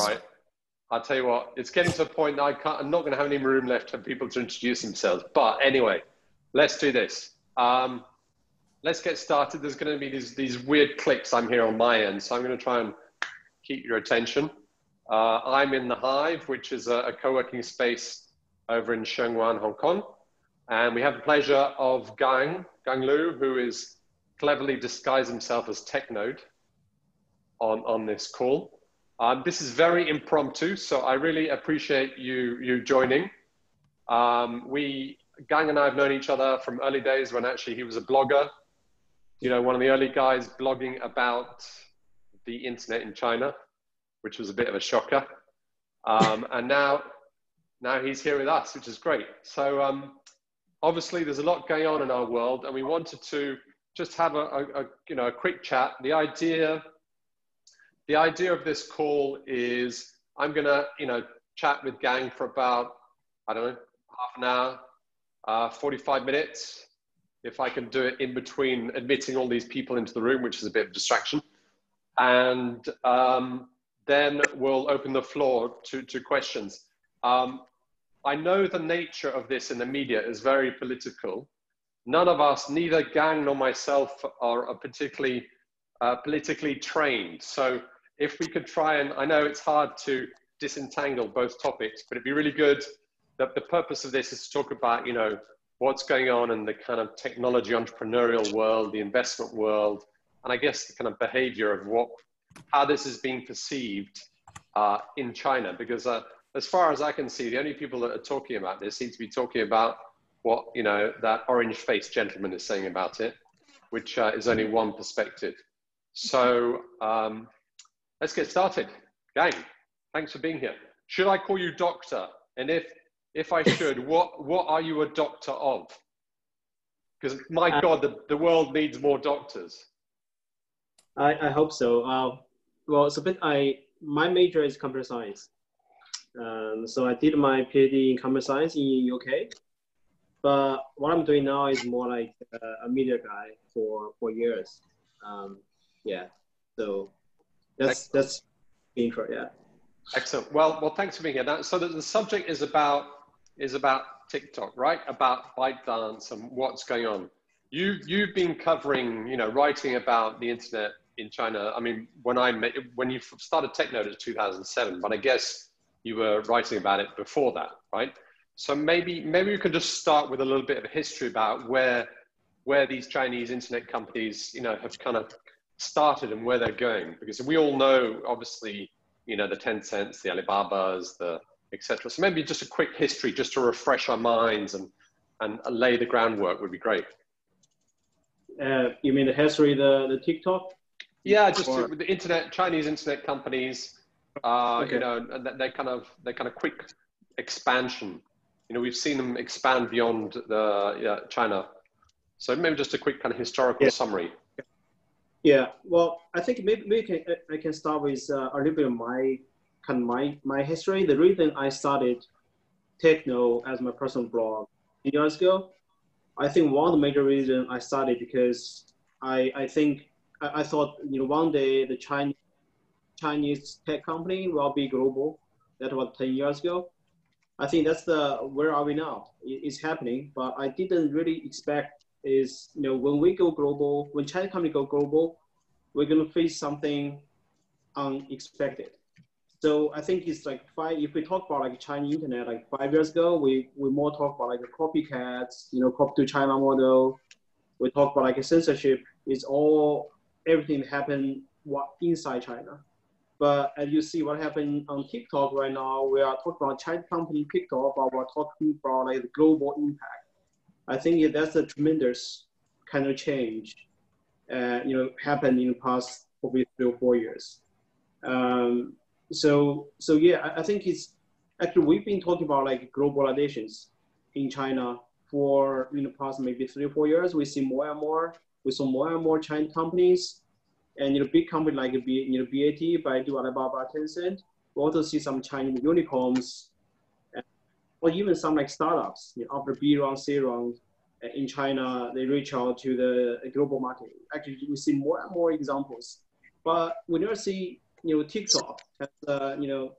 All right. I'll tell you what, it's getting to a point that I can't, I'm not going to have any room left for people to introduce themselves. But anyway, let's do this. Um, let's get started. There's going to be these, these weird clicks I'm here on my end. So I'm going to try and keep your attention. Uh, I'm in the Hive, which is a, a co-working space over in Sheung Hong Kong. And we have the pleasure of Gang, Gang Lu, who is cleverly disguised himself as TechNode on, on this call. Um, this is very impromptu, so I really appreciate you, you joining. Um, we, Gang and I have known each other from early days when actually he was a blogger. You know, one of the early guys blogging about the internet in China, which was a bit of a shocker. Um, and now, now he's here with us, which is great. So um, obviously there's a lot going on in our world and we wanted to just have a, a, a you know, a quick chat. The idea the idea of this call is I'm going to, you know, chat with Gang for about, I don't know, half an hour, uh, 45 minutes. If I can do it in between admitting all these people into the room, which is a bit of distraction. And um, then we'll open the floor to, to questions. Um, I know the nature of this in the media is very political. None of us, neither Gang nor myself, are particularly uh, politically trained. So if we could try and, I know it's hard to disentangle both topics, but it'd be really good that the purpose of this is to talk about, you know, what's going on in the kind of technology entrepreneurial world, the investment world, and I guess the kind of behavior of what, how this is being perceived uh, in China. Because uh, as far as I can see, the only people that are talking about this seem to be talking about what, you know, that orange-faced gentleman is saying about it, which uh, is only one perspective. So um, let's get started. Gang, thanks for being here. Should I call you doctor? And if if I should, what what are you a doctor of? Because my uh, God, the, the world needs more doctors. I, I hope so. Uh, well, it's a bit. I my major is computer science. Um, so I did my PhD in computer science in UK. But what I'm doing now is more like a media guy for for years. Um, yeah. So that's Excellent. that's intro. Yeah. Excellent. Well, well, thanks for being here. Now, so the, the subject is about is about TikTok, right? About ByteDance and what's going on. You you've been covering, you know, writing about the internet in China. I mean, when I met, when you started TechNode in 2007, but I guess you were writing about it before that, right? So maybe maybe you can just start with a little bit of a history about where where these Chinese internet companies, you know, have kind of started and where they're going because we all know obviously you know the Tencents, the Alibabas, the etc. So maybe just a quick history just to refresh our minds and and lay the groundwork would be great. Uh, you mean the history, the the TikTok? Yeah, just or... the internet, Chinese internet companies. Uh, okay. You know, they kind of they kind of quick expansion. You know, we've seen them expand beyond the yeah, China. So maybe just a quick kind of historical yeah. summary. Yeah, well, I think maybe, maybe can, I can start with uh, a little bit of my kind of my, my history. The reason I started TechNode as my personal blog years ago, I think one of the major reasons I started because I, I think I, I thought you know one day the Chinese Chinese tech company will be global. That was ten years ago. I think that's the where are we now? It's happening, but I didn't really expect is you know when we go global, when China company go global, we're gonna face something unexpected. So I think it's like five. If we talk about like Chinese internet, like five years ago, we we more talk about like copycats, you know, copy to China model. We talk about like a censorship. It's all everything happened what inside China. But as you see what happened on TikTok right now, we are talking about China company TikTok, but we're talking about like the global impact. I think that's a tremendous kind of change, uh, you know, happened in the past probably three or four years. Um, so, so yeah, I, I, think it's actually we've been talking about like globalizations in China for in the past maybe three or four years. We see more and more. We saw more and more Chinese companies, and you know, big companies like you know BAT, Baidu, Alibaba, Tencent. We also see some Chinese unicorns or even some like startups you know, after B round, C round uh, in China, they reach out to the global market. Actually, we see more and more examples, but we never see you know TikTok has, uh, you know,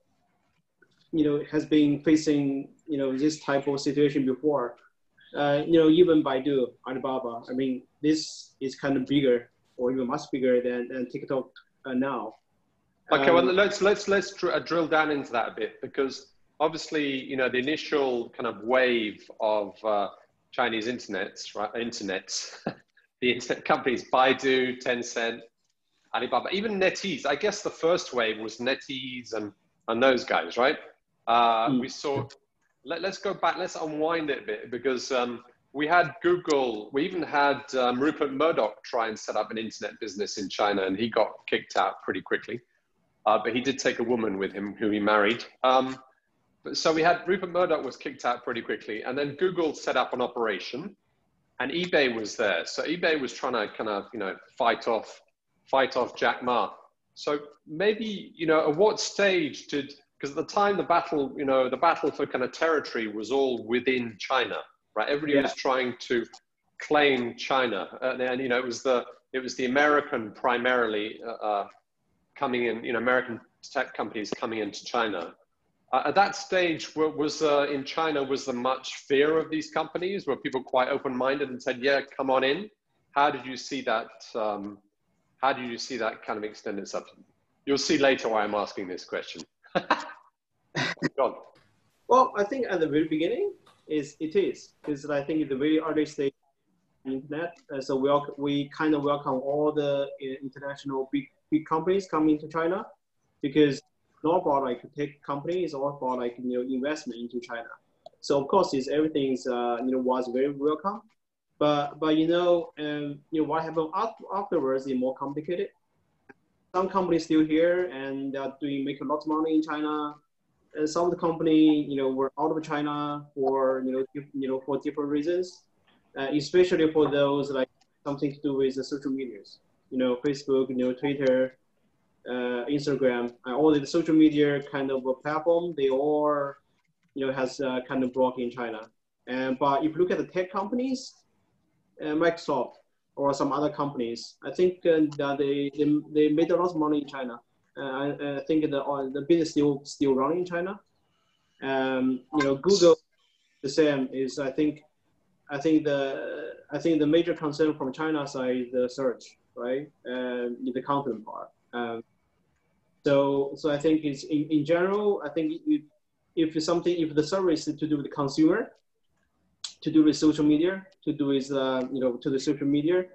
you know, has been facing, you know, this type of situation before. Uh, you know, even Baidu, Alibaba, I mean, this is kind of bigger or even much bigger than, than TikTok uh, now. Okay, um, well, let's let's let's dr- uh, drill down into that a bit because obviously, you know, the initial kind of wave of uh, Chinese internets, right? Internets, the internet companies, Baidu, Tencent, Alibaba, even NetEase. I guess the first wave was NetEase and and those guys, right? Uh, mm. We saw. Let, us go back. Let's unwind it a bit because um, we had Google. We even had um, Rupert Murdoch try and set up an internet business in China, and he got kicked out pretty quickly. Uh, but he did take a woman with him who he married. Um, so we had Rupert Murdoch was kicked out pretty quickly, and then Google set up an operation, and eBay was there. So eBay was trying to kind of you know fight off fight off Jack Ma. So maybe you know at what stage did because at the time the battle you know the battle for kind of territory was all within China, right? Everybody yeah. was trying to claim China, uh, and you know it was the it was the American primarily uh, uh coming in, you know, American tech companies coming into China. Uh, at that stage, was uh, in China, was there much fear of these companies? Were people quite open-minded and said, "Yeah, come on in"? How did you see that? Um, how did you see that kind of extend itself? You'll see later why I'm asking this question. well, I think at the very beginning is it is because I think at the very early stage internet. Uh, so we all, we kind of welcome all the uh, international big big companies coming to China because not about like tech companies or for like you know investment into China. So of course, is everything's uh, you know was very welcome, but but you know um, you know what happened afterwards is more complicated. Some companies still here and they are doing make a lot of money in China. And some of the company you know were out of China for you know you know for different reasons uh, especially for those like something to do with the social medias, you know, Facebook, you know, Twitter, uh, Instagram, uh, all the social media kind of platform, they all, you know, has uh, kind of blocked in China. And but if you look at the tech companies, uh, Microsoft or some other companies, I think uh, that they, they they made a lot of money in China. Uh, I, I, think the the business still still running in China. Um, you know, Google, the same is I think I think the I think the major concern from China side is the search, right, and the content part. Um, so so I think it's in, in general. I think if, something if the service is to do with the consumer, to do with social media, to do with uh, you know to the social media,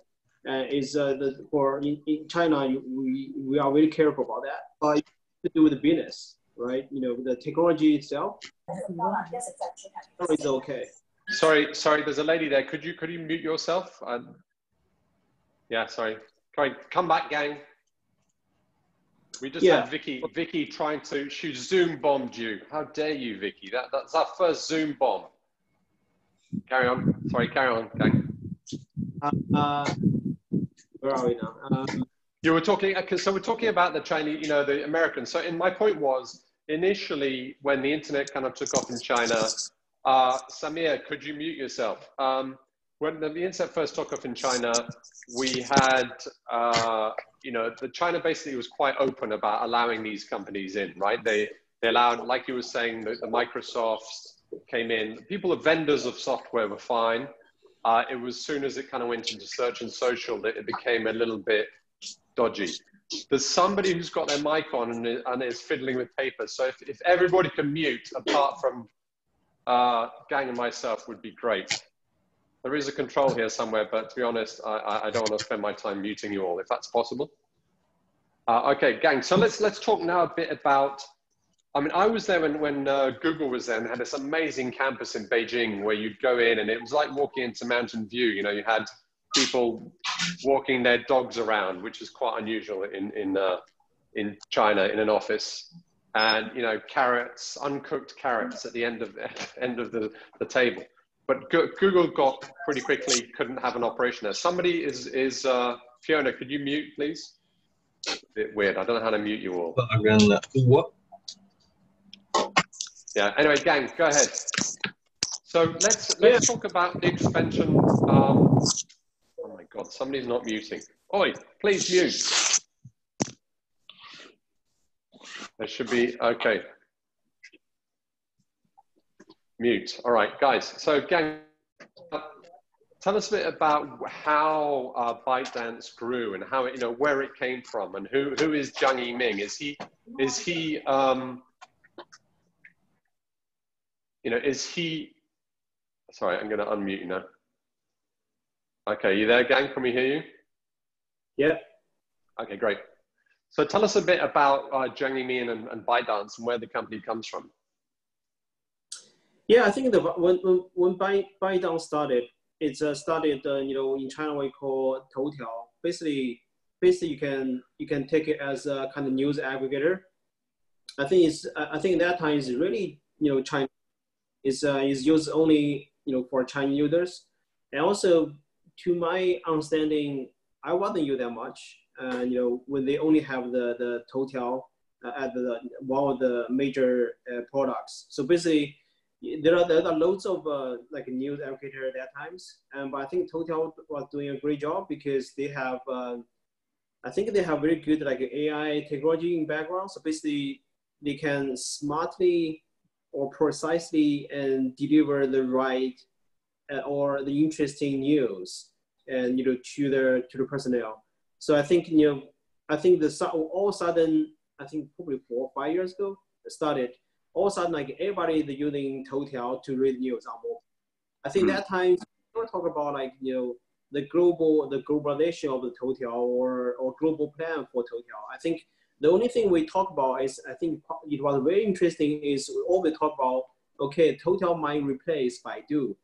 uh, is uh, the for in, in China we we are very careful about that. But to do with the business, right? You know the technology itself, it's okay. Sorry, sorry. There's a lady there. Could you could you mute yourself? Um, yeah, sorry. Come, come back, gang. We just yeah. had Vicky Vicky trying to she Zoom bombed you. How dare you, Vicky? That that's our first Zoom bomb. Carry on. Sorry, carry on, gang. Uh, uh, where are we now? Um, you were talking. So we're talking about the Chinese, you know, the Americans. So, in my point was initially when the internet kind of took off in China, uh, Samir, could you mute yourself? Um, when the, the, internet first took off in China, we had, uh, you know, the China basically was quite open about allowing these companies in, right? They, they allowed, like you were saying, the, the Microsofts came in. People, the vendors of software were fine. Uh, it was soon as it kind of went into search and social that it became a little bit dodgy. There's somebody who's got their mic on and, and is fiddling with paper. So if, if everybody can mute apart from uh, Gang and myself would be great. There is a control here somewhere, but to be honest, I, I don't want to spend my time muting you all, if that's possible. Uh, okay, Gang, so let's, let's talk now a bit about, I mean, I was there when, when uh, Google was there and had this amazing campus in Beijing where you'd go in and it was like walking into Mountain View. You know, you had people walking their dogs around, which is quite unusual in, in, uh, in China in an office and you know carrots, uncooked carrots at the end of end of the, the table. But Google got pretty quickly couldn't have an operation there. Somebody is is uh, Fiona. Could you mute, please? A bit weird. I don't know how to mute you all. What? Yeah. Anyway, gang, go ahead. So let's let's talk about the expansion. Um, oh my God, somebody's not muting. Oi, please mute. There should be, okay. Mute. All right, guys. So, gang, tell us a bit about how uh, ByteDance grew and how it, you know, where it came from and who, who is Zhang Yiming? Is he, is he, um, you know, is he, sorry, I'm going to unmute you now. Okay, you there, gang? Can we hear you? Yeah. Okay, great. So tell us a bit about uh, Zhang Yiming and, and ByteDance and where the company comes from. Yeah, I think the when when, when ByteDance started, it's uh, started uh, you know in China we call Toutiao. Basically, basically you can you can take it as a kind of news aggregator. I think it's I think that time is really you know China is uh, is used only you know for Chinese users, and also to my understanding, I wasn't use that much and you know when they only have the the Toutiao uh, at the one of the major uh, products. So basically, there are there are loads of uh, like news aggregator at times, and but I think Toutiao was doing a great job because they have. Uh, I think they have very good like AI technology in background. So basically, they can smartly or precisely and deliver the right uh, or the interesting news and you know to the to the personnel. So I think you know, I think the all of a sudden, I think probably four or five years ago, started. All of a sudden, like everybody is using Toutiao to read news on mobile. I think mm. that time we talk about like you know the global the globalization of the Toutiao or or global plan for Toutiao. I think the only thing we talk about is I think it was very interesting is we always talk about okay Toutiao might replace Baidu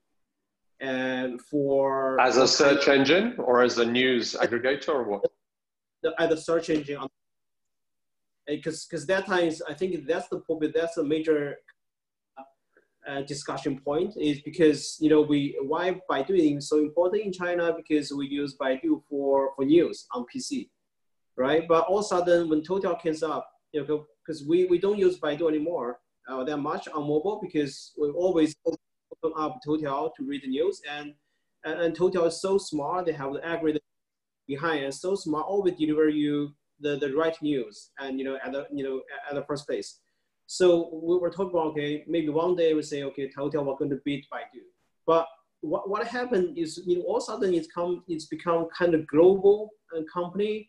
and for as a search engine or as a news aggregator or what as a search engine because because that times i think that's the probably that's a major uh, discussion point is because you know we why Baidu is so important in China because we use Baidu for for news on PC, right? But all of a sudden when Toutiao comes up, you know, because we, we don't use Baidu anymore uh, that much on mobile because we always open up Toutiao to read the news. And, and, and Toutiao is so smart, they have the algorithm behind and so smart, always deliver you the, the right news and, you know, at the, you know, at the first place. So we were talking about, okay, maybe one day we say, okay, Toutiao, we're going to beat Baidu. But what, what happened is, you know, all of a sudden it's, come, it's become kind of global uh, company.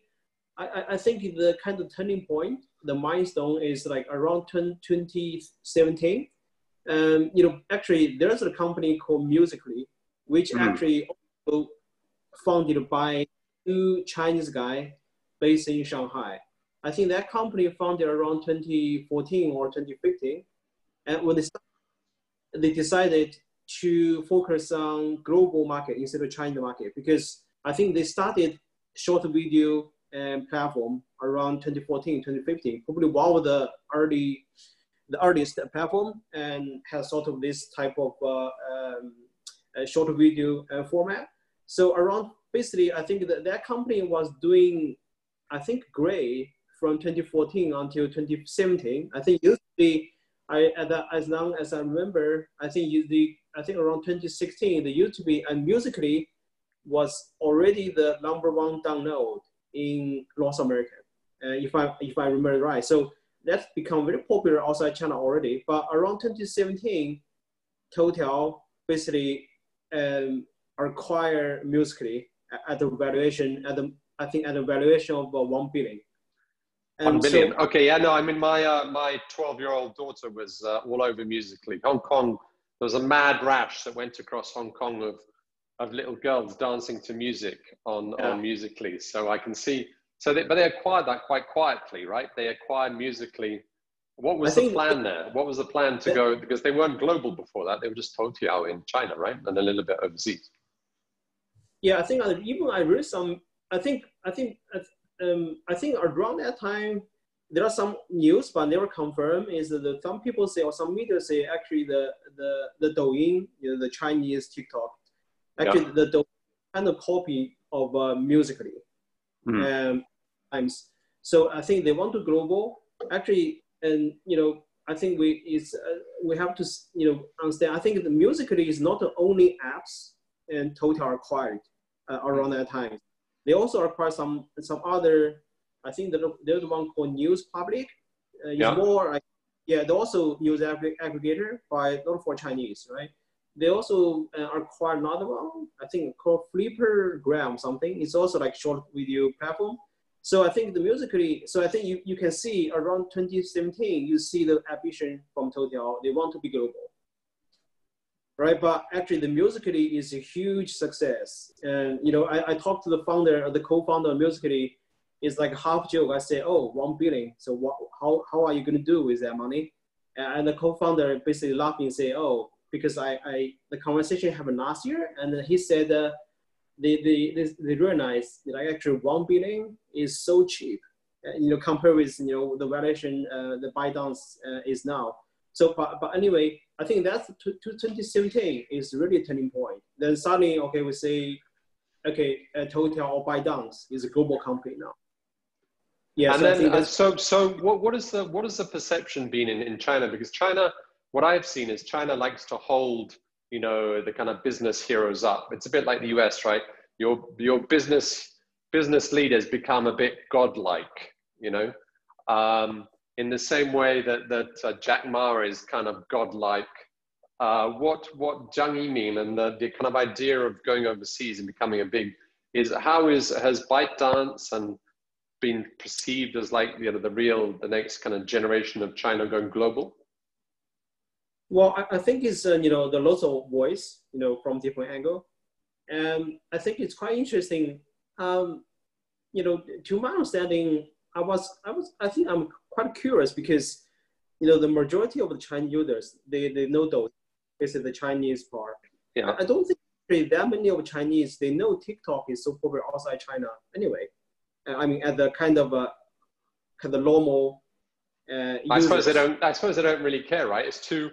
I, I think the kind of turning point, the milestone is like around 2017 um, you know, actually, there's a company called Musical.ly, which mm. actually also founded by two Chinese guy based in Shanghai. I think that company founded around 2014 or 2015, and when they started, they decided to focus on global market instead of China market because I think they started short video and platform around 2014, 2015, probably one of the early the earliest platform and has sort of this type of uh, um, short video uh, format. So around basically, I think that that company was doing, I think, gray from 2014 until 2017. I think usually, I as long as I remember, I think the I think around 2016, the YouTube and Musical.ly was already the number one download in North America, uh, if I if I remember right. So that's become very popular outside China already. But around 2017, Toutiao basically um, acquired Musical.ly at the valuation at the I think at a valuation of uh, one billion. And one billion. So, okay, yeah, no, I mean my uh, my 12 year old daughter was uh, all over Musical.ly. Hong Kong. There was a mad rash that went across Hong Kong of of little girls dancing to music on yeah. on Musical.ly. So I can see so, they, but they acquired that quite quietly, right? They acquired Musical.ly. What was the plan there? What was the plan to go? Because they weren't global before that; they were just Toutiao in China, right, and a little bit overseas. Yeah, I think even I read some. I think I think um, I think around that time there are some news, but never confirmed. Is that some people say or some media say actually the the the Douyin, you know, the Chinese TikTok, actually yeah. the Douyin kind of copy of uh, Musical.ly mm. um, times. So I think they want to global actually, and you know, I think we is uh, we have to you know understand. I think the Musical.ly is not the only apps and Toutiao acquired uh, around that time. They also acquire some some other. I think the one called News Republic, Uh, yeah. more like, yeah, they also use ag- aggregator, but not for Chinese, right? They also uh, acquired another one, I think called Flipagram something. It's also like short video platform. So I think the Musical.ly, so I think you, you can see around 2017, you see the ambition from Toutiao, they want to be global. Right, but actually the Musical.ly is a huge success. And you know, I, I talked to the founder, the co-founder of Musical.ly, it's like half joke. I say, oh, one billion. So what, how, how are you going to do with that money? And the co-founder basically laughing and say, oh, because I, I the conversation happened last year, and he said uh, they, they, they, they realized like actually one billion is so cheap, uh, you know, compared with you know the valuation uh, the ByteDance uh, is now. So, but, but anyway, I think that's to, to 2017 is really a turning point. Then suddenly, okay, we say, okay, uh, Toutiao or ByteDance is a global company now. Yeah, and so then uh, so so what what is the what is the perception been in, in China? Because China, what I've seen is China likes to hold you know the kind of business heroes up. It's a bit like the US, right? Your your business business leaders become a bit godlike, you know, um, in the same way that that uh, Jack Ma is kind of godlike. Uh, what what Zhang Yiming and the, the kind of idea of going overseas and becoming a big is how is has ByteDance and been perceived as like you know the real the next kind of generation of China going global? Well, I, I think it's uh, you know the local voice you know from different angle, and I think it's quite interesting. Um, you know, to my understanding, I was I was I think I'm quite curious because you know the majority of the Chinese users they they know those basically the Chinese part. Yeah. I don't think that many of Chinese they know TikTok is so popular outside China anyway. I mean, at the kind of a kind of normal. Uh, I suppose they don't. I suppose they don't really care, right? It's to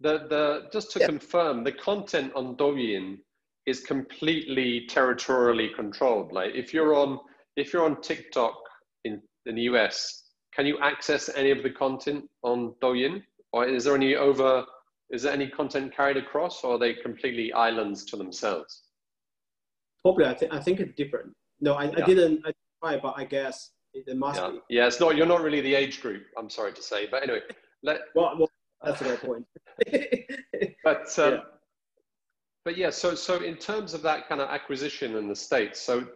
the the just to yeah. confirm the content on Douyin is completely territorially controlled. Like if you're on if you're on TikTok in, in the US, can you access any of the content on Douyin, or is there any over? Is there any content carried across, or are they completely islands to themselves? Probably, I think I think it's different. No, I, yeah. I didn't. I try, but I guess it, must yeah. be. Yeah, it's not. You're not really the age group. I'm sorry to say, but anyway, let. well, well, that's a good point. but um, yeah. but yeah, so so in terms of that kind of acquisition in the states, so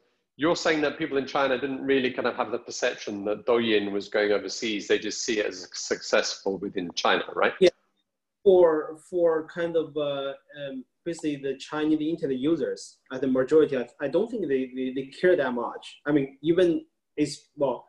you're saying that people in China didn't really kind of have the perception that Douyin was going overseas. They just see it as successful within China, right? Yeah. For for kind of uh, um, basically the Chinese internet users, uh, the majority, I, I don't think they, they, they, care that much. I mean, even it's, well,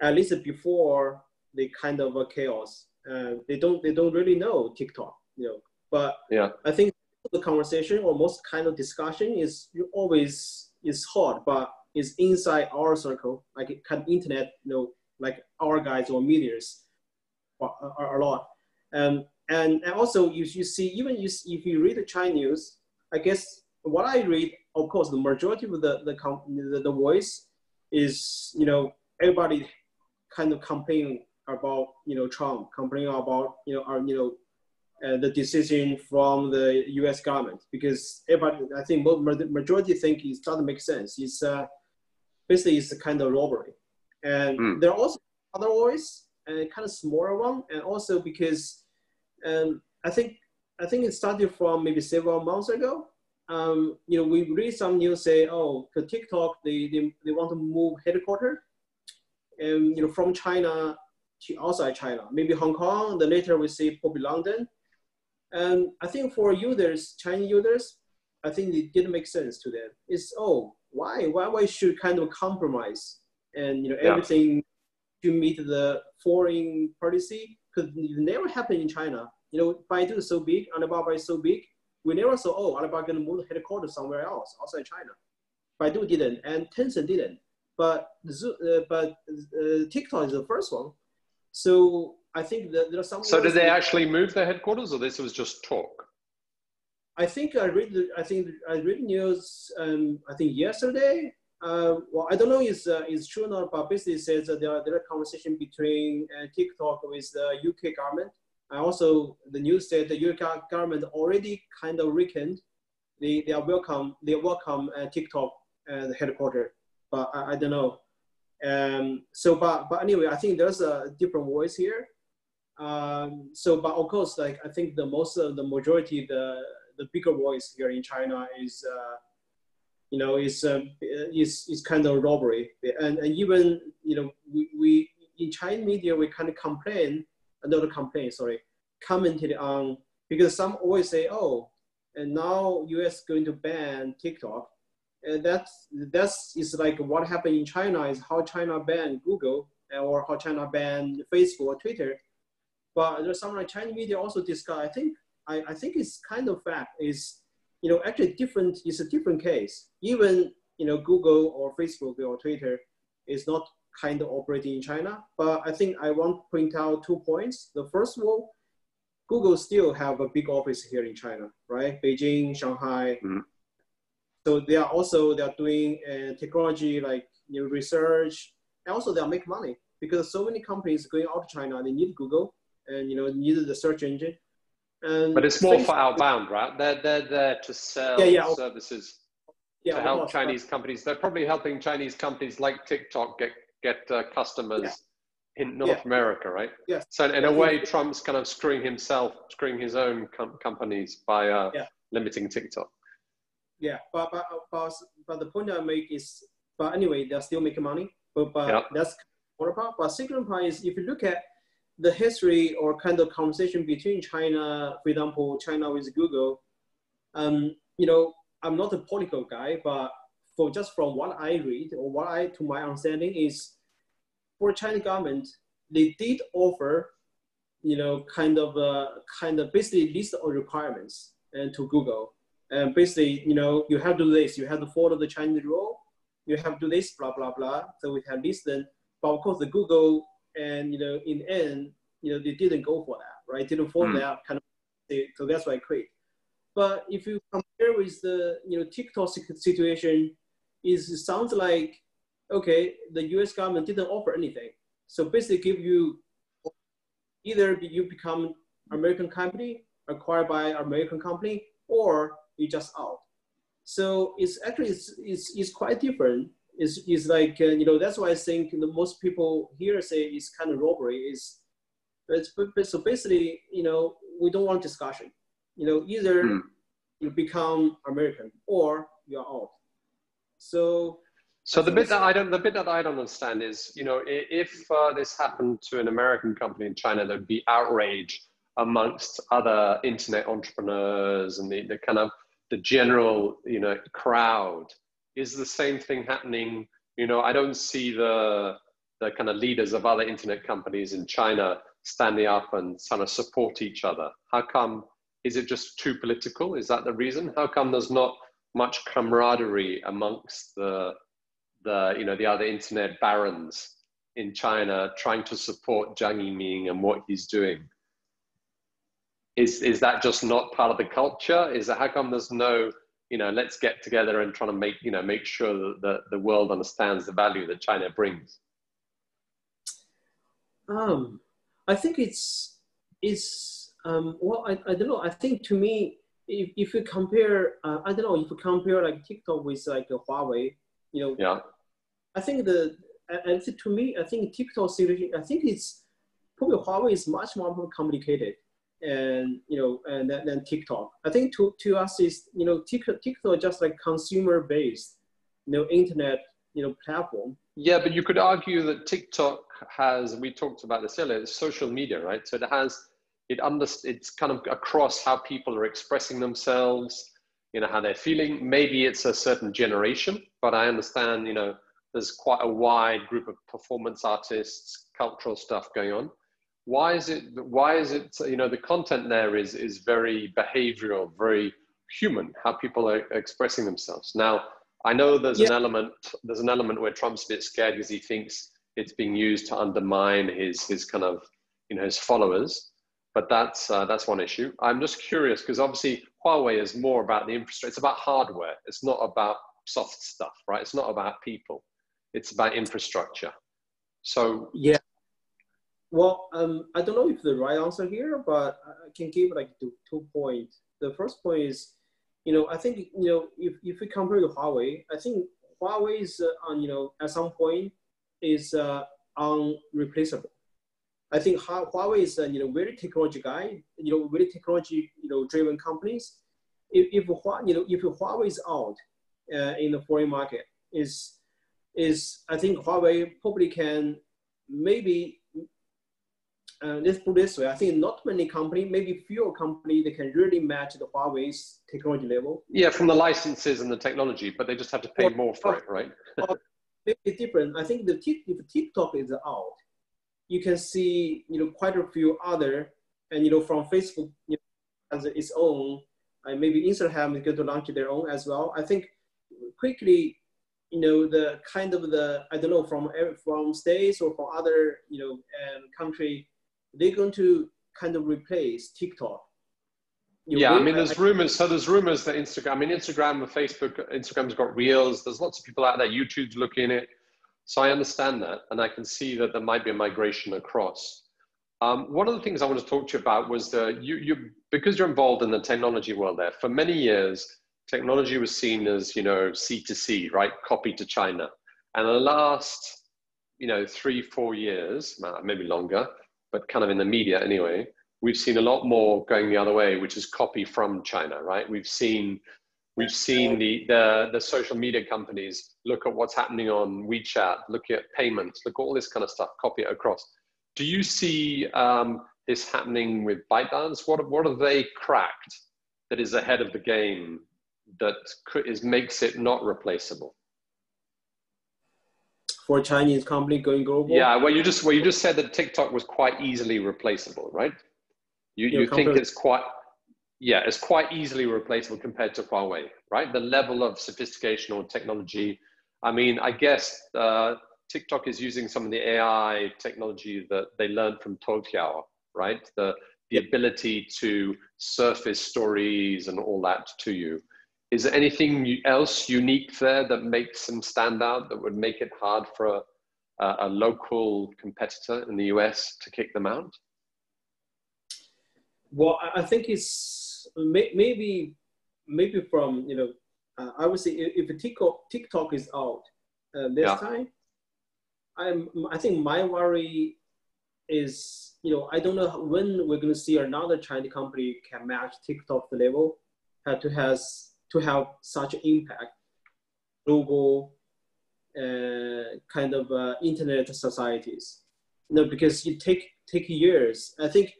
at least before the kind of a chaos, uh, they don't they don't really know TikTok, you know. But yeah, I think the conversation or most kind of discussion is you always is hard, but is inside our circle, like kind of internet, you know, like our guys or medias are, a lot. Um, and, and also you, you see, even you, if you read the Chinese news, I guess what I read, of course, the majority of the, the, the, the voice is, you know, everybody kind of complaining about, you know, Trump, complaining about, you know, our, you know, uh, the decision from the U.S. government because everybody, I think, majority think it doesn't make sense. It's uh, basically it's a kind of robbery, and mm. there are also other ways, and kind of smaller one, and also because and I think I think it started from maybe several months ago. Um, you know, we read some news say, oh, the TikTok they, they, they want to move headquarters, and you know from China to outside China, maybe Hong Kong. The later we see probably London. And I think for users, Chinese users, I think it didn't make sense to them. It's oh, why why we should kind of compromise and you know everything yeah. to meet the foreign policy because it never happened in China. You know, Baidu is so big, Alibaba is so big. We never saw, oh, Alibaba going to move the headquarters somewhere else outside China. Baidu didn't, and Tencent didn't. But uh, but uh, TikTok is the first one. So I think that there are some. So did they actually move their headquarters, or this was just talk? I think I read. I think I read news. Um, I think yesterday uh, well, I don't know if uh, it's true or not, but basically says that there are, there are conversation between uh, TikTok with the UK government. And also the news said the UK government already kind of reckoned they, they are welcome, they welcome uh, TikTok uh, the headquarters, but I, I, don't know. Um, so, but but anyway, I think there's a different voice here. Um, so, but of course, like I think the most of the majority, the the bigger voice here in China is, uh, you know, is um, is is kind of robbery, and, and even you know we, we in Chinese media we kind of complain, another complaint, sorry, commented on because some always say, oh, and now US going to ban TikTok, and that's that's is like what happened in China is how China banned Google or how China banned Facebook or Twitter. But there's some like Chinese media also discuss. I think I, I think it's kind of fact is you know actually different. It's a different case. Even you know Google or Facebook or Twitter is not kind of operating in China. But I think I want to point out two points. The first one, Google still have a big office here in China, right? Beijing, Shanghai. Mm-hmm. So they are also they are doing uh, technology like new research, and also they are make money because so many companies going out to China they need Google and you know need the search engine. And but it's more for outbound, right? They're they're there to sell yeah, yeah, services yeah, to help course, Chinese right. companies. They're probably helping Chinese companies like TikTok get get uh, customers in North. America, right? Yes. So in a way, Trump's kind of screwing himself, screwing his own com- companies by uh, limiting TikTok. Yeah, but, but but but the point I make is, but anyway, they're still making money. But but that's one part. But second part is if you look at the history or kind of conversation between China, for example, China with Google, um, you know, I'm not a political guy, but for just from what I read or what I, to my understanding is for China government, they did offer, you know, kind of, uh, kind of basically list of requirements and to Google. And basically, you know, you have to do this, you have to follow the Chinese rule, you have to do this, blah, blah, blah. So we have listed, but of course the Google and, you know, in the end, you know, they didn't go for that, right? Didn't follow mm. that kind of, so that's why I quit. But if you compare with the, you know, TikTok situation, is it sounds like, okay, the US government didn't offer anything. So basically give you, either you become American company, acquired by American company, or you just out. So it's actually, it's, it's, it's quite different. It's, it's like, uh, you know, that's why I think the most people here say it's kind of robbery is, it's, so basically, you know, we don't want discussion. You know, either mm. you become American or you're out. So, so the bit that I don't, the bit that I don't understand is, you know, if uh, this happened to an American company in China, there'd be outrage amongst other internet entrepreneurs and the, the kind of the general, you know, crowd. Is the same thing happening? You know, I don't see the the kind of leaders of other internet companies in China standing up and kind of support each other. How come? Is it just too political? Is that the reason? How come there's not much camaraderie amongst the the you know the other internet barons in China trying to support Zhang Yiming and what he's doing. Is is that just not part of the culture? Is that how come there's no you know let's get together and try to make you know make sure that the, the world understands the value that China brings? Um, I think it's it's um, well I, I don't know. I think to me if, if you compare, uh, I don't know, if you compare like TikTok with like a Huawei, you know, yeah. I think the, and to me, I think TikTok situation, I think it's probably Huawei is much more complicated and, you know, and then, than TikTok. I think to, to us is, you know, TikTok, TikTok just like consumer based, you know, internet, you know, platform. Yeah, but you could argue that TikTok has, we talked about this earlier, it's social media, right? So it has it under, it's kind of across how people are expressing themselves, you know, how they're feeling. Maybe it's a certain generation, but I understand, you know, there's quite a wide group of performance artists, cultural stuff going on. Why is it, why is it, you know, the content there is, is very behavioral, very human, how people are expressing themselves. Now, I know there's yeah. an element, there's an element where Trump's a bit scared because he thinks it's being used to undermine his, his kind of, you know, his followers but that's uh, that's one issue. I'm just curious because obviously Huawei is more about the infrastructure. It's about hardware. It's not about soft stuff, right? It's not about people. It's about infrastructure. So yeah. Well, um, I don't know if the right answer here, but I can give like two, two points. The first point is, you know, I think you know if if we compare to Huawei, I think Huawei is uh, on you know at some point is uh, unreplaceable. I think Huawei is a you know very technology guy, you know very technology you know driven companies. If if you know if Huawei is out uh, in the foreign market, is is I think Huawei probably can maybe uh, let's put this way. I think not many company, maybe fewer company, that can really match the Huawei's technology level. Yeah, from the licenses and the technology, but they just have to pay well, more for it, right? it's different. I think the if TikTok is out, you can see you know quite a few other, and you know from Facebook you know, has its own, and maybe Instagram is going to launch their own as well. I think quickly you know the kind of the I don't know from from states or from other you know um, country they're going to kind of replace TikTok. You yeah, I mean, there's rumors. So there's rumors that Instagram. I mean, Instagram and Facebook. Instagram's got Reels. There's lots of people out there. YouTube's looking at it. So I understand that, and I can see that there might be a migration across. Um, one of the things I want to talk to you about was that you, you, because you're involved in the technology world there. For many years, technology was seen as you know C to C, right? Copy to China. And the last, you know, three, four years, maybe longer, but kind of in the media anyway, we've seen a lot more going the other way, which is copy from China, right? We've seen we've seen the the, the social media companies look at what's happening on WeChat, look at payments, look at all this kind of stuff, copy it across. Do you see um, this happening with ByteDance? What what have they cracked that is ahead of the game that is makes it not replaceable? For a Chinese company going global? Yeah, well, you just well, you just said that TikTok was quite easily replaceable, right? You you think it's quite yeah, it's quite easily replaceable compared to Huawei, right? The level of sophistication or technology. I mean, I guess uh, TikTok is using some of the AI technology that they learned from Toutiao, right? The the ability to surface stories and all that to you. Is there anything else unique there that makes them stand out that would make it hard for a, a local competitor in the US to kick them out? Well, I think it's maybe maybe from you know uh, I would say if TikTok TikTok is out uh, this yeah. time, I'm I think my worry is you know I don't know when we're going to see another Chinese company can match TikTok level, had to has to have such impact global uh, kind of uh, internet societies. You know, because it take take years. I think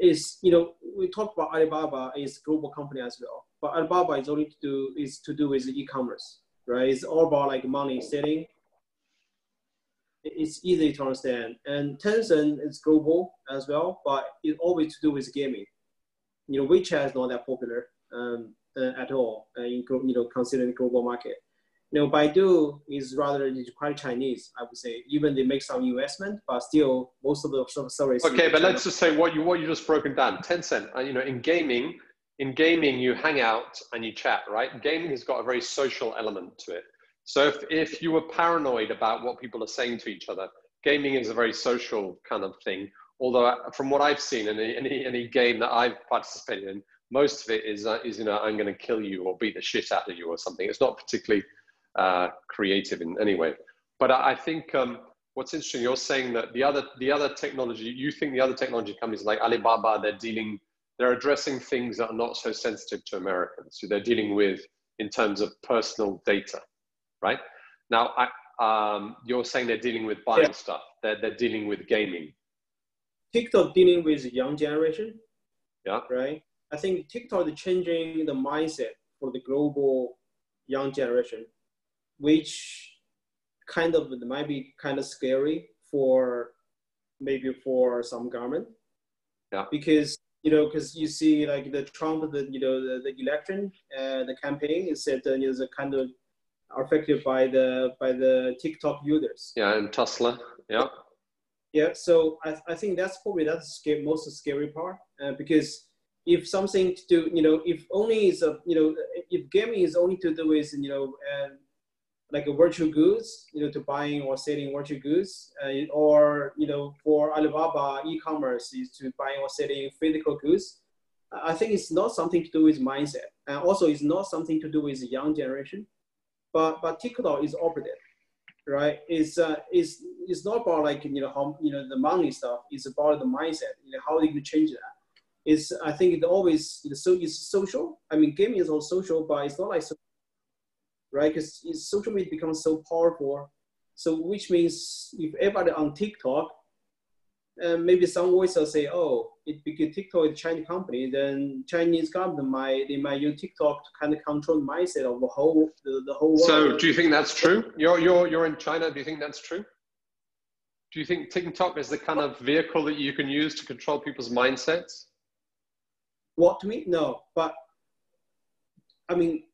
is you know we talk about Alibaba is global company as well, but Alibaba is only to do is to do with e-commerce, right? It's all about like money selling. It's easy to understand, and Tencent is global as well, but it's always to do with gaming. You know, WeChat is not that popular. Um, at all uh, in you know considering global market. You know, Baidu is rather quite Chinese, I would say. Even they make some investment, but still most of the service. Okay, but let's just say what you what you just broken down. Tencent, uh, you know, in gaming, in gaming you hang out and you chat, right? Gaming has got a very social element to it. So if, if you were paranoid about what people are saying to each other, gaming is a very social kind of thing. Although from what I've seen in any, any, any game that I've participated in, most of it is, uh, is you know, I'm going to kill you or beat the shit out of you or something. It's not particularly uh, creative in any way. But I, I think um, what's interesting, you're saying that the other, the other technology, you think the other technology companies like Alibaba, they're dealing, they're addressing things that are not so sensitive to Americans. So they're dealing with in terms of personal data, right? Now, I, um, you're saying they're dealing with buying yeah. stuff. They're, they're dealing with gaming. TikTok dealing with young generation. Yeah. Right. I think TikTok is changing the mindset for the global young generation, which kind of might be kind of scary for maybe for some government. Yeah. Because you know, because you see like the Trump, the you know the, the election, uh, the campaign is said uh, is a kind of affected by the by the TikTok users. Yeah, and Tulsa. Yeah. Yeah. So I, I think that's probably that's the scary, most scary part uh, because if something to do, you know, if only is a, you know, if gaming is only to do with, you know, uh, like a virtual goods, you know, to buying or selling virtual goods, uh, or you know, for Alibaba e-commerce is to buying or selling physical goods. I think it's not something to do with mindset, and also it's not something to do with the young generation. But but TikTok is opposite. right? Is uh, is it's not about like you know how you know the money stuff. It's about the mindset. You know how do you change that? It's I think it always you know, so it's social. I mean, gaming is all social, but it's not like so, right? Because social media becomes so powerful. So which means if everybody on TikTok, uh, maybe some voice will say, oh, it because TikTok is a Chinese company, then Chinese government might they might use TikTok to kind of control the mindset of the whole the, the whole world. So do you think that's true? You're you're you're in China. Do you think that's true? Do you think TikTok is the kind of vehicle that you can use to control people's mindsets? What to me? No, but I mean,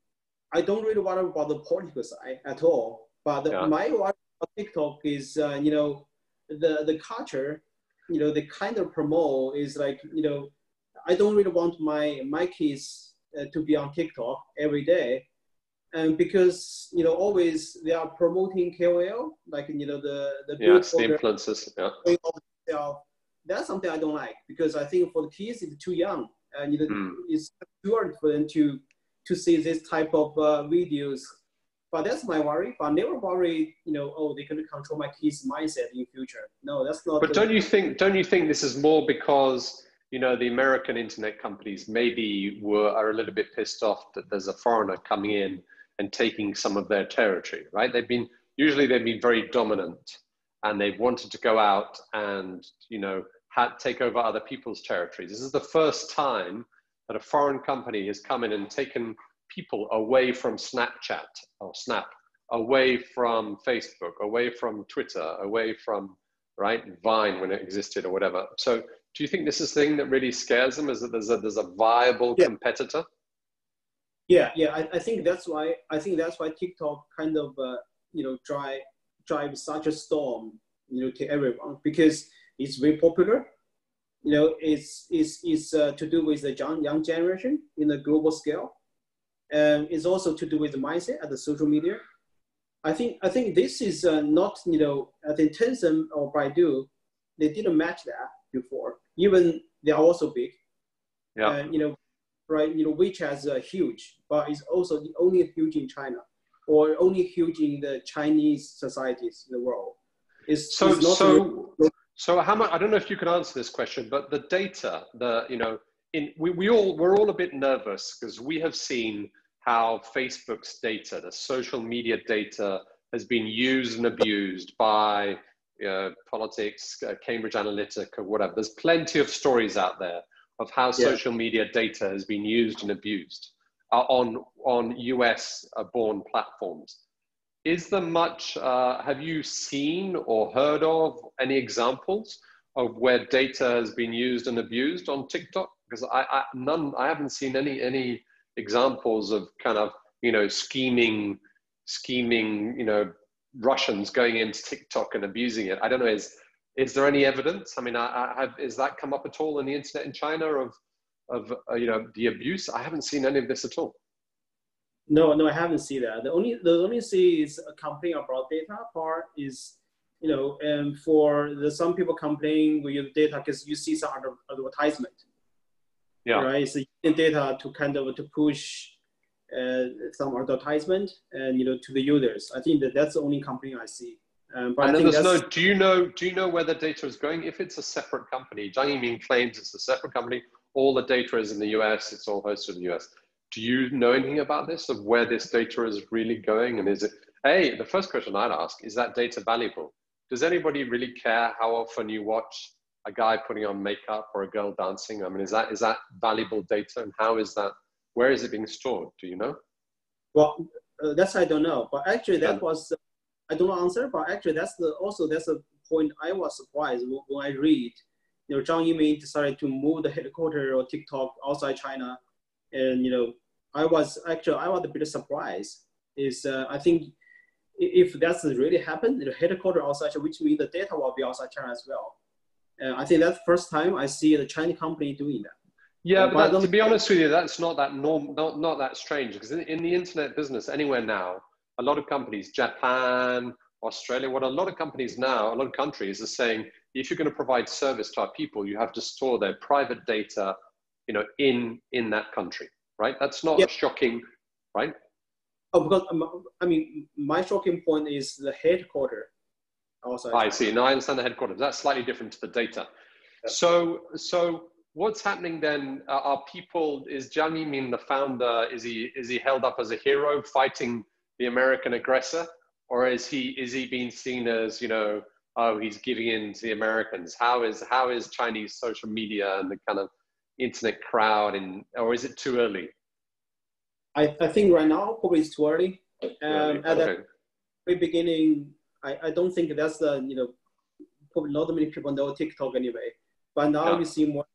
I don't really worry about the political side at all. But the, yeah. my worry about TikTok is, uh, you know, the the culture you know, they kind of promote is like, you know, I don't really want my my kids uh, to be on TikTok every day, and because you know always they are promoting KOL, like you know the the yeah, the influencers, yeah. That's something I don't like because I think for the kids it's too young, and know, mm. it's too early for them to to see this type of uh, videos but that's my worry. But I never worry, you know, oh, they're going to control my kids' mindset in future. No, that's not. But don't you think? Don't you think this is more because you know the American internet companies maybe were are a little bit pissed off that there's a foreigner coming in and taking some of their territory, right? They've been usually they've been very dominant, and they've wanted to go out and you know take over other people's territories. This is the first time that a foreign company has come in and taken people away from Snapchat or Snap, away from Facebook, away from Twitter, away from right Vine when it existed or whatever. So do you think this is the thing that really scares them? Is that there's a there's a viable yeah. competitor? Yeah, yeah. I, I think that's why I think that's why TikTok kind of uh, you know drive drive such a storm you know to everyone because it's very popular. You know, it's it's it's uh, to do with the young young generation in a global scale and it's also to do with the mindset at the social media. I think I think this is uh, not you know I think Tencent or Baidu they didn't match that before. Even they are also big. Yeah. And you know, right? You know, WeChat is uh, huge, but it's also the only huge in China or only huge in the Chinese societies in the world. It's, so it's so so how much? I don't know if you can answer this question, but the data, the you know, in we, we all we're all a bit nervous because we have seen how Facebook's data, the social media data, has been used and abused by uh, politics, uh, Cambridge Analytica, whatever. There's plenty of stories out there of how yeah. social media data has been used and abused uh, on on US uh, born platforms. Is there much? Uh, have you seen or heard of any examples of where data has been used and abused on TikTok? Because I, I none, I haven't seen any any examples of kind of you know scheming scheming you know russians going into tiktok and abusing it i don't know is is there any evidence i mean I, I have is that come up at all in the internet in china of of uh, you know the abuse i haven't seen any of this at all no no i haven't seen that the only the only see is a complaint about data part is you know and for the some people complain with data because you see some advertisement yeah. right? So using data to kind of to push uh, some advertisement and you know to the users. I think that that's the only company I see. Um, but and then there's no. Do you know? Do you know where the data is going? If it's a separate company, Zhang Yiming claims it's a separate company. All the data is in the US. It's all hosted in the US. Do you know anything about this of where this data is really going? And is it? A, the first question I'd ask is that data valuable? Does anybody really care how often you watch a guy putting on makeup or a girl dancing? I mean, is that is that valuable data, and how is that? Where is it being stored? Do you know? Well, uh, that's I don't know, but actually that was uh, I don't answer, but actually that's the also that's a point I was surprised when I read. You know, Zhang Yiming decided to move the headquarters of TikTok outside China, and you know, I was actually I was a bit surprised. Is uh, I think if that's really happened, the headquarters outside, which means the data will be outside China as well. Uh, I think that's the first time I see the Chinese company doing that. Yeah, uh, but, but to be honest with you, that's not that norm, not, not that strange because in, in the internet business, anywhere now, a lot of companies, Japan, Australia, what a lot of companies now, a lot of countries are saying, if you're going to provide service to our people, you have to store their private data, you know, in in that country, right? That's not yep. shocking, right? Oh, because um, I mean, my shocking point is the headquarter. Also, I see. Now I understand the headquarters. That's slightly different to the data. Yeah. So, so what's happening then? Uh, are people? Is Zhang Yiming the founder? Is he is he held up as a hero fighting the American aggressor, or is he is he being seen as you know? Oh, he's giving in to the Americans. How is how is Chinese social media and the kind of internet crowd, and or is it too early? I, I think right now probably it's too early. Um, at the very beginning, I, I don't think that's the you know probably not many people know TikTok anyway. But now yeah. we see more.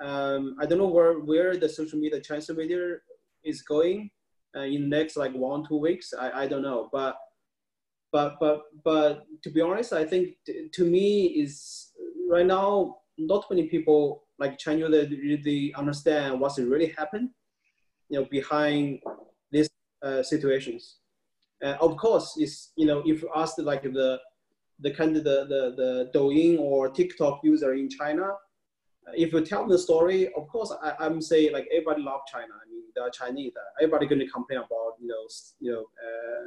Um, I don't know where where the social media Chinese media is going uh, in the next like one two weeks. I, I don't know, but but but but to be honest, I think t- to me is right now not many people like China that really understand what's really happened you know behind these uh, situations. Uh, of course, is you know if you ask like the the kind of the, the, the Douyin or TikTok user in China, uh, if you tell the story, of course I, I'm say like everybody love China. I mean they're Chinese. Everybody going to complain about you know you know. Uh,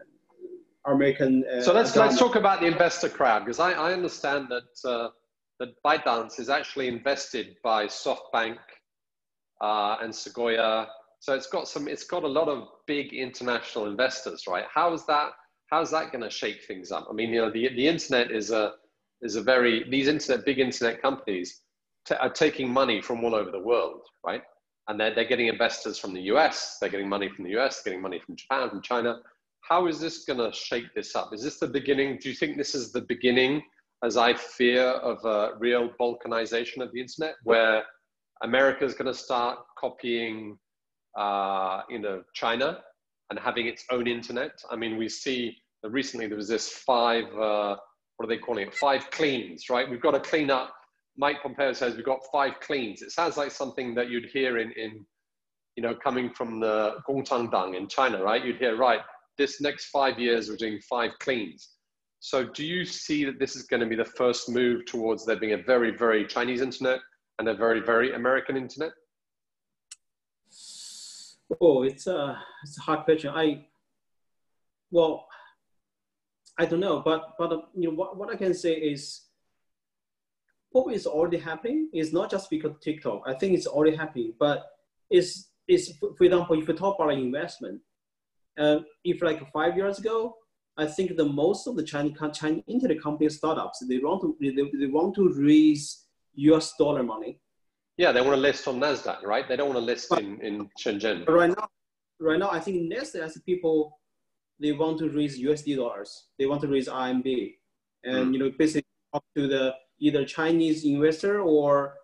American. Uh, so let's let's talk about the investor crowd because I, I understand that uh, that ByteDance is actually invested by SoftBank uh, and Sequoia so it's got some, it's got a lot of big international investors, right? How is that? How's that going to shake things up? I mean, you know, the the internet is a is a very these internet big internet companies are taking money from all over the world, right? And they're they're getting investors from the US, they're getting money from the US, they're getting money from Japan, from China. How is this going to shake this up? Is this the beginning? Do you think this is the beginning, as I fear, of a real balkanization of the internet, where America is going to start copying uh, you know, China and having its own internet. I mean, we see recently there was this five, uh, what are they calling it? Five cleans, right? We've got to clean up. Mike Pompeo says we've got five cleans. It sounds like something that you'd hear in, in you know, coming from the Gongchandang in China, right? You'd hear, right, this next five years we're doing five cleans. So do you see that this is going to be the first move towards there being a very, very Chinese internet and a very, very American internet? Oh, it's a it's a hard question. I well, I don't know, but but uh, you know what, what I can say is what is already happening is not just because of TikTok. I think it's already happening, but it's it's for example, if you talk about investment, uh, if like five years ago, I think the most of the Chinese Chinese internet company startups they want to they, they want to raise U.S. dollar money yeah, they want to list on Nasdaq, right? They don't want to list but, in, in Shenzhen. But right now, right now, I think Nasdaq people they want to raise USD dollars. They want to raise RMB, and mm. you know, basically talk to the either Chinese investor or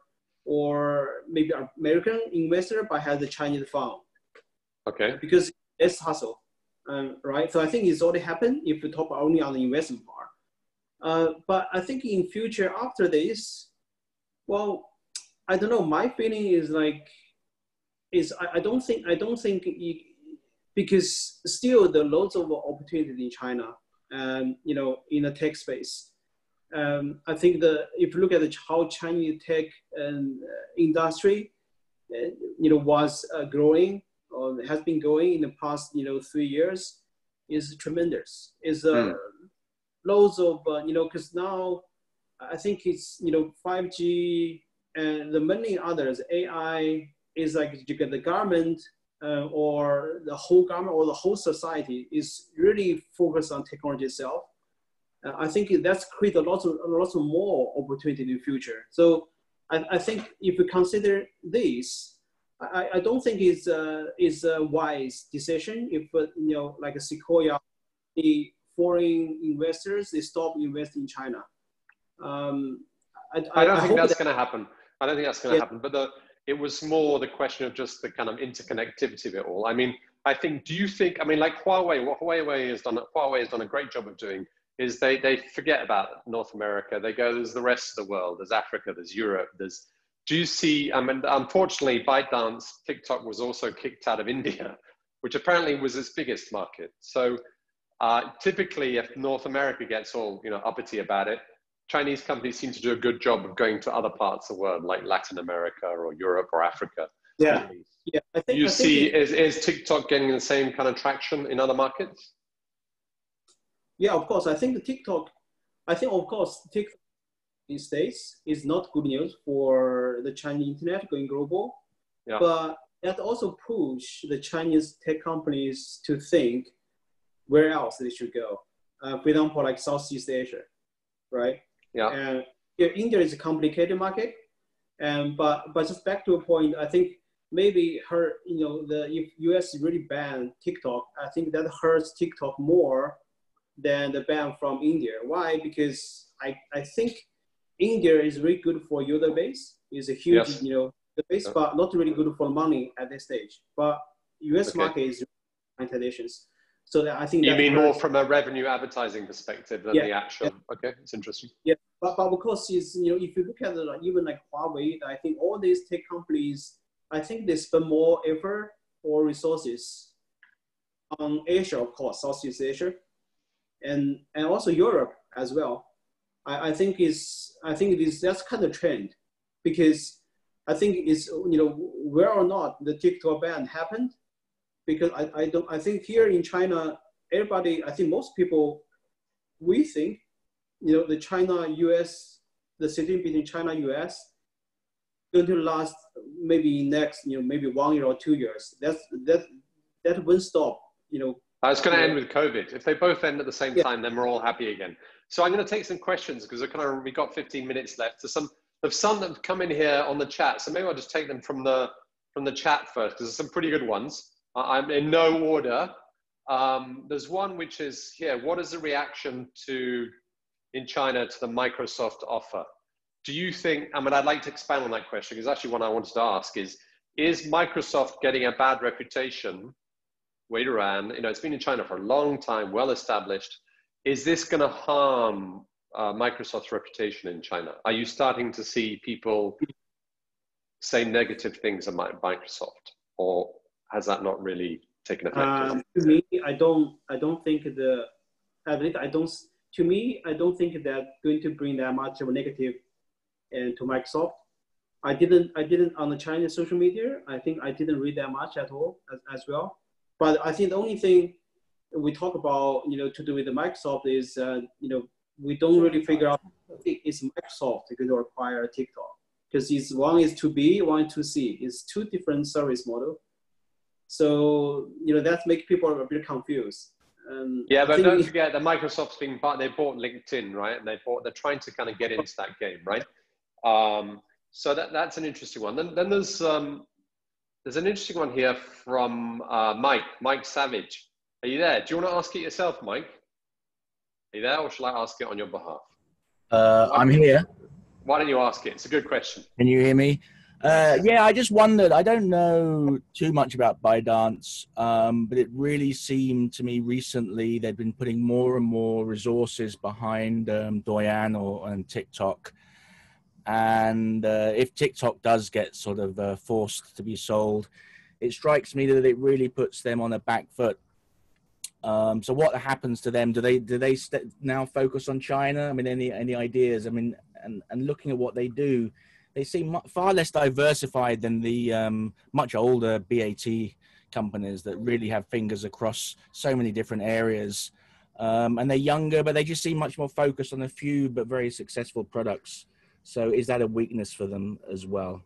or maybe American investor, but has the Chinese fund. Okay. Because it's hustle, um, right? So I think it's already happened if you talk only on the investment part. Uh, but I think in future after this, well, I don't know. My feeling is like, is I, I don't think I don't think because still there are lots of opportunities in China, and you know in the tech space. Um, I think the if you look at the, how Chinese tech and uh, industry, uh, you know, was uh, growing or has been going in the past you know three years, is tremendous. Is mm. loads of uh, you know because now I think it's you know five G and the many others, AI is like you get the government uh, or the whole government or the whole society is really focused on technology itself. Uh, I think that's create a lot of, a lot of more opportunity in the future. So I, I think if you consider this, I, I don't think it's a, it's a wise decision if, uh, you know, like a Sequoia, the foreign investors, they stop investing in China. Um, I, I, don't think that's that, going to happen. I don't think that's going to yeah. happen. But the, it was more the question of just the kind of interconnectivity of it all. I mean, I think, do you think, I mean, like Huawei, what Huawei has done, Huawei has done a great job of doing is they, they forget about North America. They go, there's the rest of the world, there's Africa, there's Europe, there's, do you see, I mean, unfortunately, ByteDance, TikTok was also kicked out of India, which apparently was its biggest market. So uh, typically, if North America gets all, you know, uppity about it, Chinese companies seem to do a good job of going to other parts of the world, like Latin America or Europe or Africa. Yeah. Yeah, I think you I think see it- is, is TikTok getting the same kind of traction in other markets? Yeah, of course. I think the TikTok, I think of course TikTok these days is not good news for the Chinese internet going global. Yeah. But that also push the Chinese tech companies to think where else they should go. Uh, for example, like Southeast Asia, right? Yeah. And yeah, India is a complicated market, and but but just back to a point, I think maybe her, you know, the if US really ban TikTok, I think that hurts TikTok more than the ban from India. Why? Because I, I think India is very good for user base. It's a huge, Yes. you know, the base, Yeah. but not really good for money at this stage. But US Okay. market is monetizations. So that I think You that mean more from a revenue advertising perspective than Yeah, the actual? Okay, it's interesting. Yeah, but, but because it's, you know, if you look at it, like, even like Huawei, I think all these tech companies, I think they spend more effort or resources on Asia, of course, Southeast Asia, and and also Europe as well. I, I think is I think it is that's kind of trend because I think it's you know where or not the TikTok ban happened because I, I don't I think here in China everybody I think most people we think you know, the China US, the situation between China US going to last maybe next, you know, maybe one year or two years. That's that that won't stop, you know. Uh, it's going to end with COVID. If they both end at the same Yeah. time, then we're all happy again. So I'm going to take some questions because kind of we got 15 minutes left. There's some some that have come in here on the chat, so maybe I'll just take them from the from the chat first because there's some pretty good ones. I'm in no order. Um, there's one which is here. What is the reaction to in China to the Microsoft offer? Do you think? I mean, I'd like to expand on that question because actually, one I wanted to ask is: Is Microsoft getting a bad reputation? Wait around. You know, it's been in China for a long time, well established. Is this going to harm uh, Microsoft's reputation in China? Are you starting to see people say negative things about Microsoft, or has that not really taken effect? Um, to me, I don't I don't think the I don't to me I don't think that going to bring that much of a negative and to Microsoft. I didn't I didn't on the Chinese social media. I think I didn't read that much at all as, as well. But I think the only thing we talk about you know to do with the Microsoft is uh, you know we don't really figure out is Microsoft going to acquire TikTok because it's one is to B, one is to C. It's two different service model. So you know that makes people a bit confused. Um, Yeah, I but don't forget that Microsoft's been bought. They bought LinkedIn, right? And they bought. They're trying to kind of get into that game, right? Um, so that that's an interesting one. Then then there's um, there's an interesting one here from uh, Mike Mike Savage. Are you there? Do you want to ask it yourself, Mike? Are you there, or shall I ask it on your behalf? Uh, I'm here. Why don't you ask it? It's a good question. Can you hear me? Uh, yeah, I just wondered. I don't know too much about ByteDance, um, but it really seemed to me recently they've been putting more and more resources behind um, Douyin or and TikTok. And uh, if TikTok does get sort of uh, forced to be sold, it strikes me that it really puts them on a back foot. Um, so what happens to them? Do they do they st- now focus on China? I mean, any any ideas? I mean, and and looking at what they do, they seem far less diversified than the um, much older BAT companies that really have fingers across so many different areas. Um, and they're younger, but they just seem much more focused on a few but very successful products. So is that a weakness for them as well?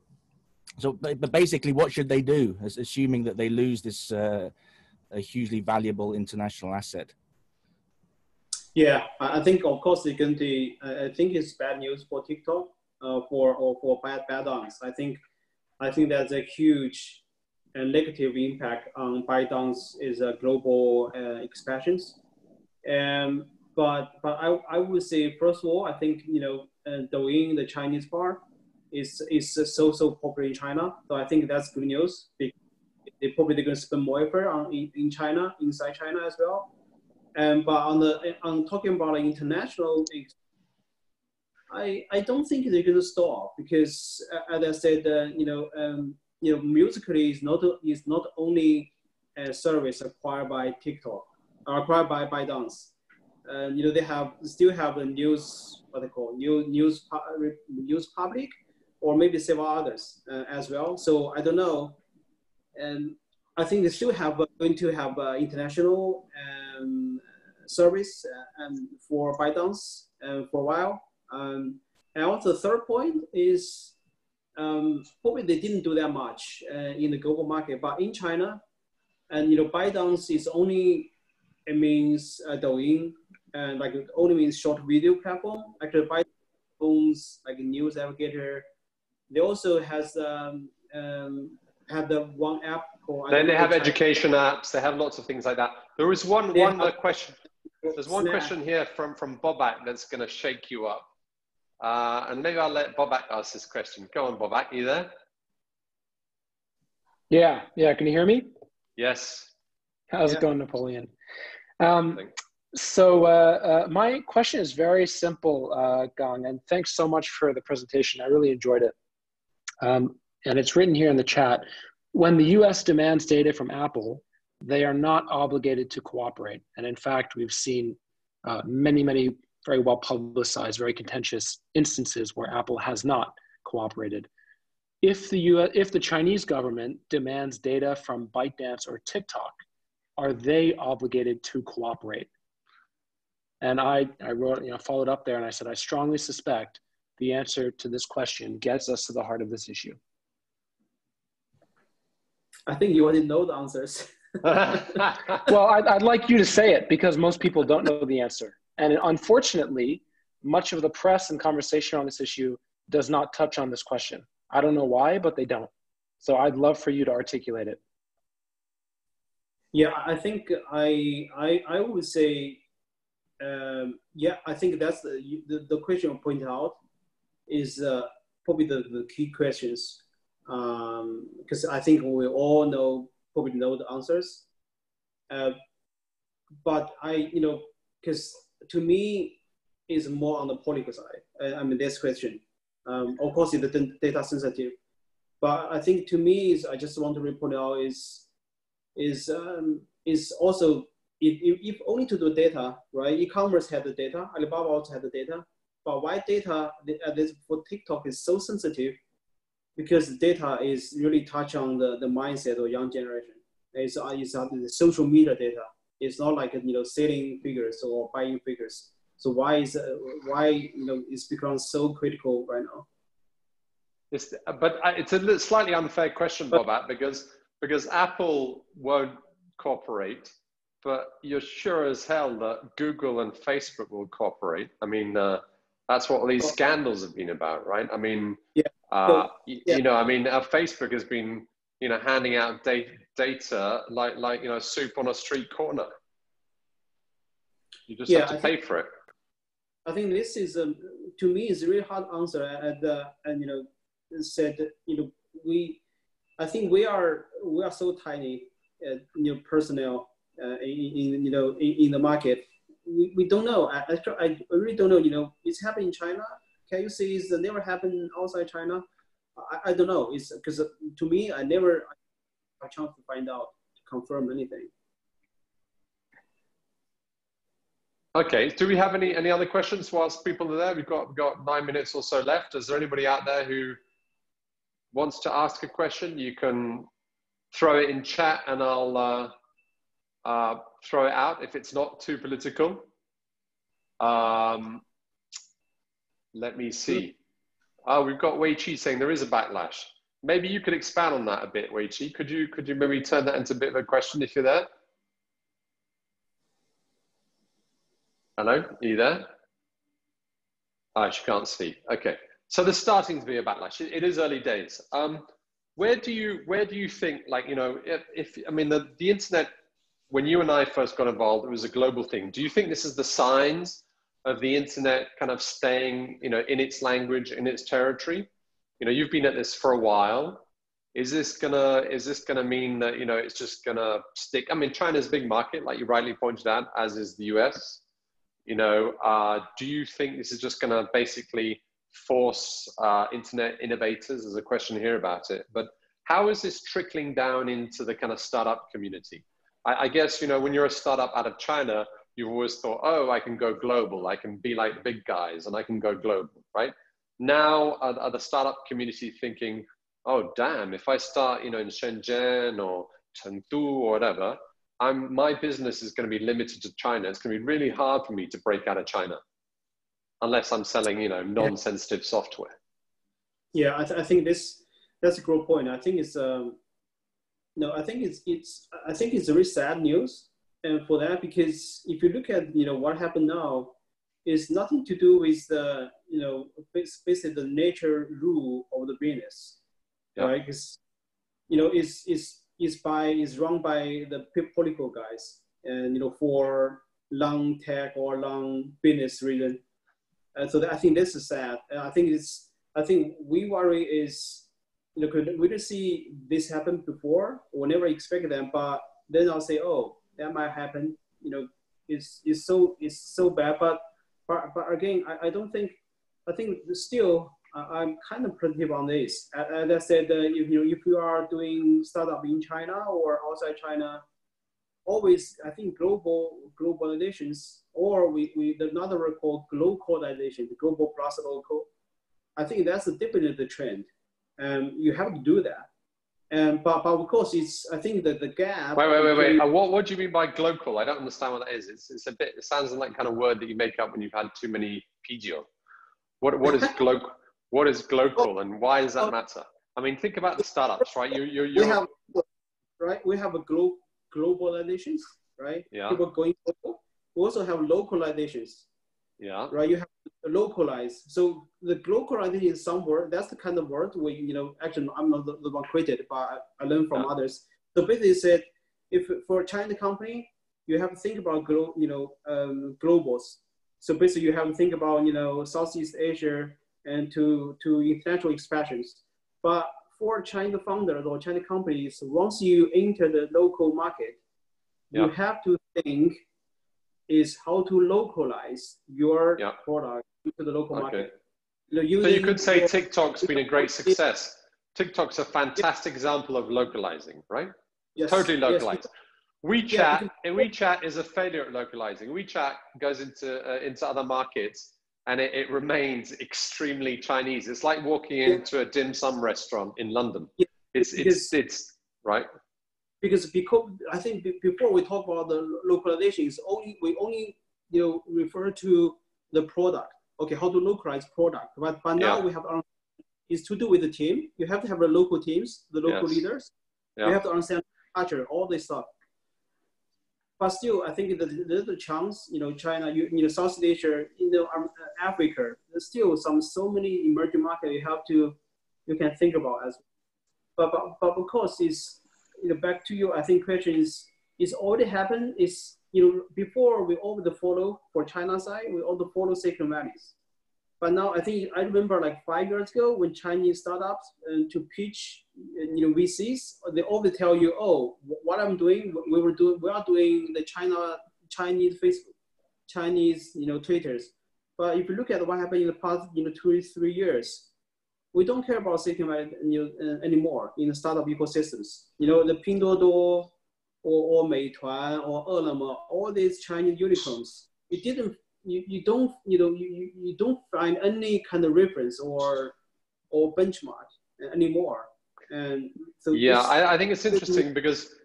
So, but basically, what should they do, as- assuming that they lose this uh, a hugely valuable international asset? Yeah, I think of course it's going to. I think it's bad news for TikTok, uh, for or for bad ByteDance. I think, I think that's a huge and negative impact on ByteDance is a global uh, expansions. And but but I, I would say first of all I think you know uh, Douyin the Chinese part is is so so popular in China. So I think that's good news. They they probably going to spend more effort on in, in China inside China as well. And but on the on talking about like international, ex- I I don't think they're going to stop because uh, as I said, uh, you know, um, you know, Musical.ly is not is not only a service acquired by TikTok, acquired by ByteDance. Uh, you know, they have still have a news what they call new news pu- news public, or maybe several others uh, as well. So I don't know and I think they still have uh, going to have uh, international um, service and for ByteDance uh, for a while. Um, and also the third point is um, probably they didn't do that much uh, in the global market, but in China, and you know, ByteDance is only it means uh, Douyin and like it only means short video platform. Actually, ByteDance owns like a news aggregator. They also has um, um, have the one app called. Then they have China. education apps. They have lots of things like that. There is one they one have, question. There's one Snap. question here from from Bobak that's going to shake you up. Uh, and maybe I'll let Bobak ask this question. Go on, Bobak, you there? Yeah, yeah. Can you hear me? Yes. How's yeah. it going, Napoleon? Um, so uh, uh, my question is very simple, uh, Gang, and thanks so much for the presentation. I really enjoyed it. Um, and it's written here in the chat. When the U.S. demands data from Apple, they are not obligated to cooperate. And in fact, we've seen uh, many, many very well publicized, very contentious instances where Apple has not cooperated. If the, US, if the Chinese government demands data from ByteDance or TikTok, are they obligated to cooperate? And I, I wrote, you know, followed up there and I said, I strongly suspect the answer to this question gets us to the heart of this issue. I think you already know the answers. well, I'd, I'd like you to say it because most people don't know the answer. And unfortunately, much of the press and conversation on this issue does not touch on this question. I don't know why, but they don't. So I'd love for you to articulate it. Yeah, I think I I, I would say, um, yeah, I think that's the, the, the question you point out is uh, probably the, the key questions because um, I think we all know probably know the answers. Uh, but I, you know, because to me is more on the political side. I, I mean, this question. Um, of course, it's data sensitive, but I think to me is I just want to report out is is um, is also if, if, only to do data, right? E-commerce had the data, Alibaba also had the data, but why data uh, this for TikTok is so sensitive? Because data is really touch on the, the mindset of young generation. It's, uh, it's uh, the social media data. It's not like you know selling figures or buying figures. So why is uh, why you know it's become so critical right now? It's, but it's a slightly unfair question, Bob, because because Apple won't cooperate, but you're sure as hell that Google and Facebook will cooperate. I mean, uh, that's what all these scandals have been about, right? I mean, yeah. Uh, yeah. you know, I mean, uh, Facebook has been you know handing out data data like like you know soup on a street corner. You just yeah, have to I pay think, for it. I think this is um, to me is a really hard answer, and uh, and you know said you know we I think we are we are so tiny, uh, you know, personnel uh, in, in you know in, in, the market. We, we don't know. I, I, I really don't know. You know, it's happening in China. Can you say it's never happened outside China? I, I don't know. It's because to me, I never a chance to find out, to confirm anything. Okay, do we have any, any other questions whilst people are there? We've got, we've got nine minutes or so left. Is there anybody out there who wants to ask a question? You can throw it in chat and I'll uh, uh, throw it out if it's not too political. Um, let me see. Oh, we've got Wei Chi saying there is a backlash. Maybe you could expand on that a bit, Wei Chi. Could you, could you maybe turn that into a bit of a question if you're there? Hello, are you there? Oh, she can't see. Okay, so there's starting to be a backlash. It, it is early days. Um, where do you where do you think like you know if, if I mean the the internet when you and I first got involved, it was a global thing. Do you think this is the signs of the internet kind of staying, you know, in its language, in its territory? You know, you've been at this for a while. Is this gonna is this gonna mean that you know it's just gonna stick? I mean, China's a big market, like you rightly pointed out, as is the US. You know, uh, do you think this is just gonna basically force uh, internet innovators? There's a question here about it, but how is this trickling down into the kind of startup community? I, I guess you know when you're a startup out of China, you've always thought, oh, I can go global, I can be like the big guys, and I can go global, right? Now, are, are the startup community thinking, oh damn, if I start, you know, in Shenzhen or Chengdu or whatever, I'm my business is going to be limited to China. It's going to be really hard for me to break out of China, unless I'm selling, you know, non-sensitive software. Yeah, I, th- I think this that's a great point. I think it's um, no, I think it's it's I think it's very sad news, and for that because if you look at you know what happened now, is nothing to do with the you know basically the nature rule of the business, yeah. right? Because you know it's it's it's by is run by the political guys, and you know for long tech or long business reason, and so I think this is sad. And I think it's I think we worry is you know, we didn't see this happen before or never expect them, but then I'll say, oh, that might happen. You know, it's, it's so it's so bad. But but, but again, I, I don't think I think still uh, I'm kind of positive on this. As I said, uh, if you if you are doing startup in China or outside China, always I think global globalizations or we, we another word called glocalization, global plus local. I think that's a definite trend um, you have to do that. And but, but of course, it's I think that the gap. Wait, wait, wait, wait. Uh, what what do you mean by glocal? I don't understand what that is. It's it's a bit. It sounds like kind of word that you make up when you've had too many pigeon. What what is glocal? what is glocal, and why does that oh. matter? I mean, think about the startups, right? You you you. have right. We have a glo- globalizations, right? Yeah. People going global. We also have localizations. Yeah. Right. You have to localize. So the localizing is some word. That's the kind of word we, you know, actually I'm not the, one created, but I, I learned from yeah. others. So basically said, if for a China company, you have to think about, glo- you know, um, globals. So basically you have to think about, you know, Southeast Asia and to, to international expansions. But for China founders or China companies, once you enter the local market, yeah. you have to think is how to localize your yeah. product to the local okay. market. You know, so you could say TikTok's been a great success. TikTok's a fantastic example of localizing, right? Yes. Totally localized. Yes. WeChat, yeah, and WeChat is a failure at localizing. WeChat goes into uh, into other markets and it, it, remains extremely Chinese. It's like walking into a dim sum restaurant in London. Yeah. It's, it's, it's, right because because I think before we talk about the localization, it's only we only you know refer to the product. Okay, how to localize product, but but now yeah. we have our, is to do with the team. You have to have the local teams, the local yes. leaders. Yeah. You have to understand culture, all this stuff. But still, I think there's a chance, you know, China, you, you know, South Asia, you know, um, Africa, there's still some so many emerging markets you have to, you can think about as. But but, but of course, it's you know, back to you, I think question is, is already happened is, you know, before we all the follow for China side, we all the follow Silicon Valleys. But now I think I remember like five years ago when Chinese startups uh, to pitch, you know, VCs, they always tell you, oh, what I'm doing, we were doing, we are doing the China, Chinese Facebook, Chinese, you know, Twitters. But if you look at what happened in the past, you know, two, three years, we don't care about Silicon Valley you uh, anymore in the startup ecosystems. You know, the Pinduoduo or, or Meituan or Ele.me, all these Chinese unicorns, you didn't, you, you don't, you know, you, you don't find any kind of reference or, or benchmark anymore. And so yeah, I, I think it's interesting because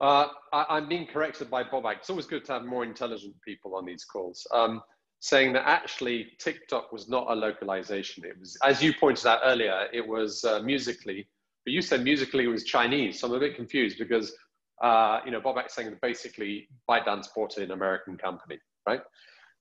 uh, I, am being corrected by Bobak. It's always good to have more intelligent people on these calls. Um, saying that actually TikTok was not a localization. It was, as you pointed out earlier, it was uh, Musical.ly, but you said Musical.ly was Chinese. So I'm a bit confused because, uh, you know, Bobak's saying that basically ByteDance bought an American company, right?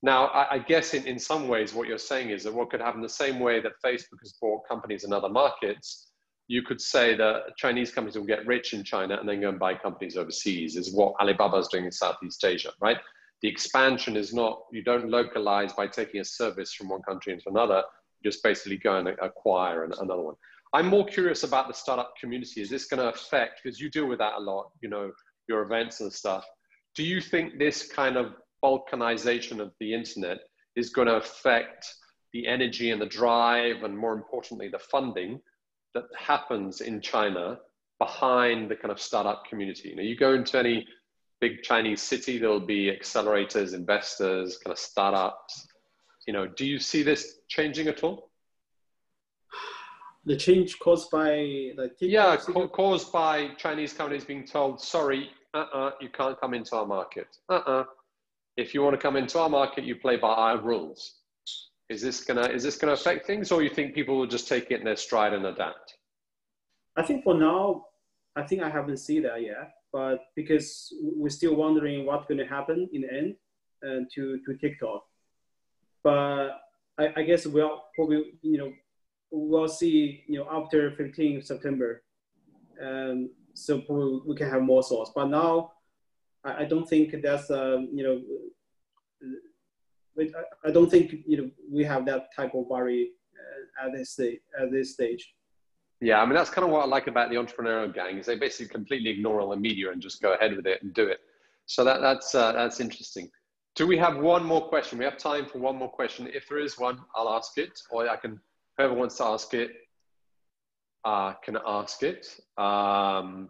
Now, I, I guess in, in some ways, what you're saying is that what could happen the same way that Facebook has bought companies in other markets, you could say that Chinese companies will get rich in China and then go and buy companies overseas, is what Alibaba is doing in Southeast Asia, right? The expansion is not, you don't localize by taking a service from one country into another, you just basically go and acquire another one. I'm more curious about the startup community. Is this going to affect, because you deal with that a lot, you know, your events and stuff. Do you think this kind of balkanization of the internet is going to affect the energy and the drive, and more importantly, the funding that happens in China behind the kind of startup community? Know, you go into any big Chinese city, there'll be accelerators, investors, kind of startups. You know, do you see this changing at all? the change caused by the yeah ca- caused by Chinese companies being told sorry uh-uh you can't come into our market. Uh-uh. If you want to come into our market you play by our rules. Is this gonna is this gonna affect things or you think people will just take it in their stride and adapt? I think for now I think I haven't seen that yet but because we're still wondering what's going to happen in the end uh, to to TikTok but I, I guess we'll probably you know we'll see, you know, after 15 September. Um, so probably we can have more source. But now, I, I don't think that's, um, you know, I don't think you know we have that type of worry uh, at this. At this stage. Yeah, I mean that's kind of what I like about the entrepreneurial gang is they basically completely ignore all the media and just go ahead with it and do it. So that that's uh, that's interesting. Do we have one more question? We have time for one more question. If there is one, I'll ask it, or I can whoever wants to ask it uh, can ask it. Um,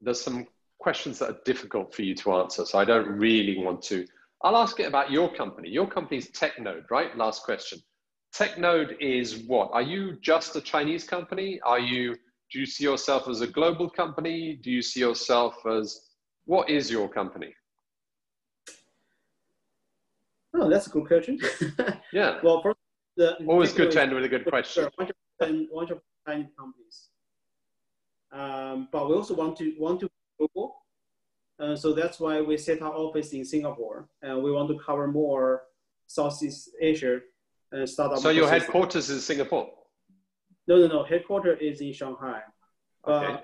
there's some questions that are difficult for you to answer, so I don't really want to. I'll ask it about your company. Your company's TechNode, right? Last question. TechNode is what? Are you just a Chinese company? Are you? Do you see yourself as a global company? Do you see yourself as what is your company? Oh, that's a good question. yeah. well, first the always good to end with a good question. One of Chinese companies, um, but we also want to want to global. Uh, so that's why we set our office in Singapore, and we want to cover more Southeast Asia and startup. So your headquarters is Singapore? No, no, no. Headquarters is in Shanghai. Okay.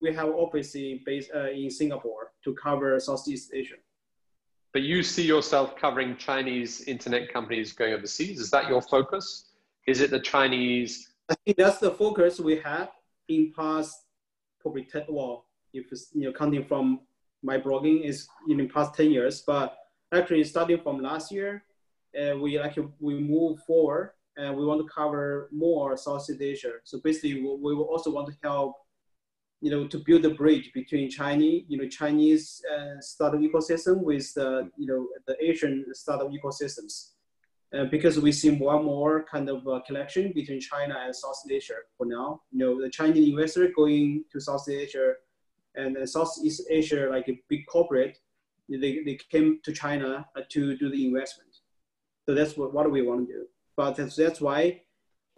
we have office in base uh, in Singapore to cover Southeast Asia but you see yourself covering Chinese internet companies going overseas. Is that your focus? Is it the Chinese? I think that's the focus we have in past probably 10, well, if you know, counting from my blogging is in the past 10 years, but actually starting from last year, uh, we like we move forward and we want to cover more Southeast Asia. So basically we, we also want to help you know, to build a bridge between Chinese, you know, Chinese uh, startup ecosystem with the, you know, the Asian startup ecosystems. Uh, because we see more and more kind of uh, connection between China and Southeast Asia for now. You know, the Chinese investor going to Southeast Asia and uh, Southeast Asia, like a big corporate, they, they came to China uh, to do the investment. So that's what, what we want to do. But that's, that's why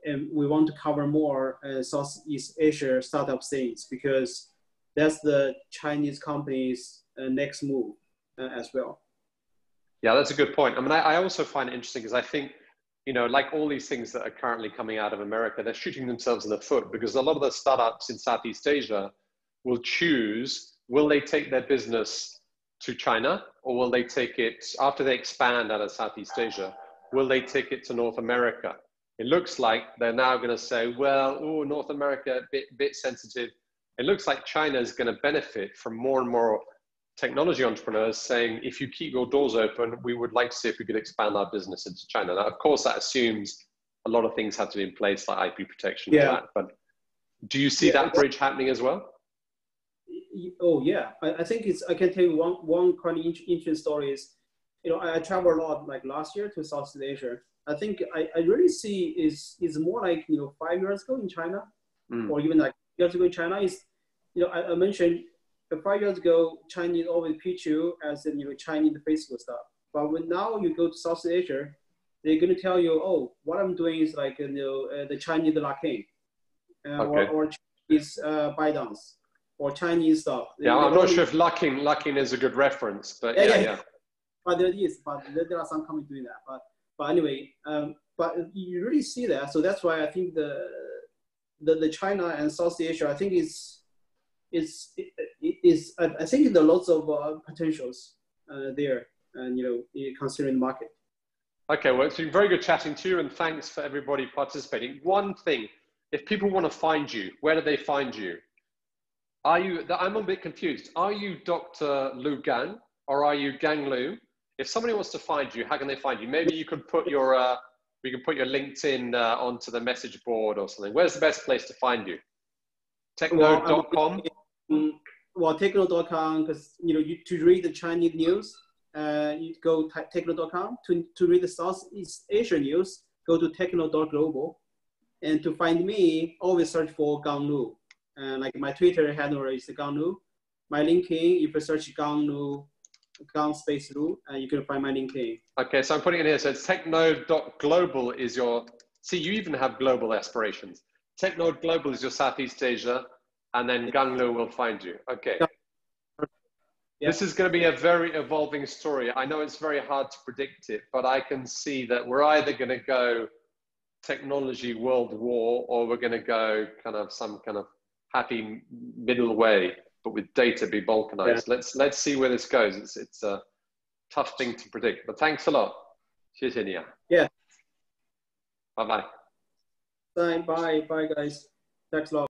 and we want to cover more uh, Southeast Asia startup scenes because that's the Chinese companies' uh, next move uh, as well. Yeah, that's a good point. I mean, I, I also find it interesting because I think, you know, like all these things that are currently coming out of America, they're shooting themselves in the foot because a lot of the startups in Southeast Asia will choose will they take their business to China or will they take it after they expand out of Southeast Asia? Will they take it to North America? It looks like they're now going to say, well, oh, North America, a bit, bit sensitive. It looks like China is going to benefit from more and more technology entrepreneurs saying, if you keep your doors open, we would like to see if we could expand our business into China. Now, of course, that assumes a lot of things have to be in place, like IP protection yeah. and that. But do you see yeah, that bridge happening as well? Oh yeah, I, I, think it's. I can tell you one one quite interesting story is, you know, I, I traveled a lot like last year to Southeast Asia, I think I, I really see is is more like you know five years ago in China, mm. or even like years ago in China is, you know I, I mentioned five years ago Chinese always pitch you as in, you know Chinese Facebook stuff, but when now you go to South Asia, they're gonna tell you oh what I'm doing is like you know uh, the Chinese Luckin, uh, okay. or, or Chinese uh, ByteDance or Chinese stuff. Yeah, I'm not sure if Luckin Luckin is a good reference, but yeah, yeah. yeah. But there is, but there, there are some companies doing that, but but anyway, um, but you really see that. So that's why I think the the, the China and South Asia, I think is is is I think there are lots of uh, potentials uh, there, and you know, considering the market. Okay, well, it's been very good chatting to you, and thanks for everybody participating. One thing, if people want to find you, where do they find you? Are you? I'm a bit confused. Are you Dr. Lu Gang or are you Gang Lu? if somebody wants to find you, how can they find you? Maybe you could put your, uh, we can put your LinkedIn uh, onto the message board or something. Where's the best place to find you? Technode.com? Well, well technode.com, because, you know, you, to read the Chinese news, uh, you go to technode.com. To, to read the Southeast Asian news, go to technode.global. And to find me, always search for Gang Lu. And like my Twitter handle is Gang Lu. My LinkedIn, if you search Gang Lu, Gang Space Lu, and you can find my LinkedIn. Okay, so I'm putting it here. So it's technode.global is your, see, you even have global aspirations. TechNode Global is your Southeast Asia, and then Gang Lu will find you. Okay. Yeah. This is going to be a very evolving story. I know it's very hard to predict it, but I can see that we're either going to go technology world war or we're going to go kind of some kind of happy middle way, but with data be balkanized. Yeah. Let's let's see where this goes. It's it's a tough thing to predict. But thanks a lot. Cheers, Inia. Yeah. Bye bye. Bye bye bye guys. Thanks a lot.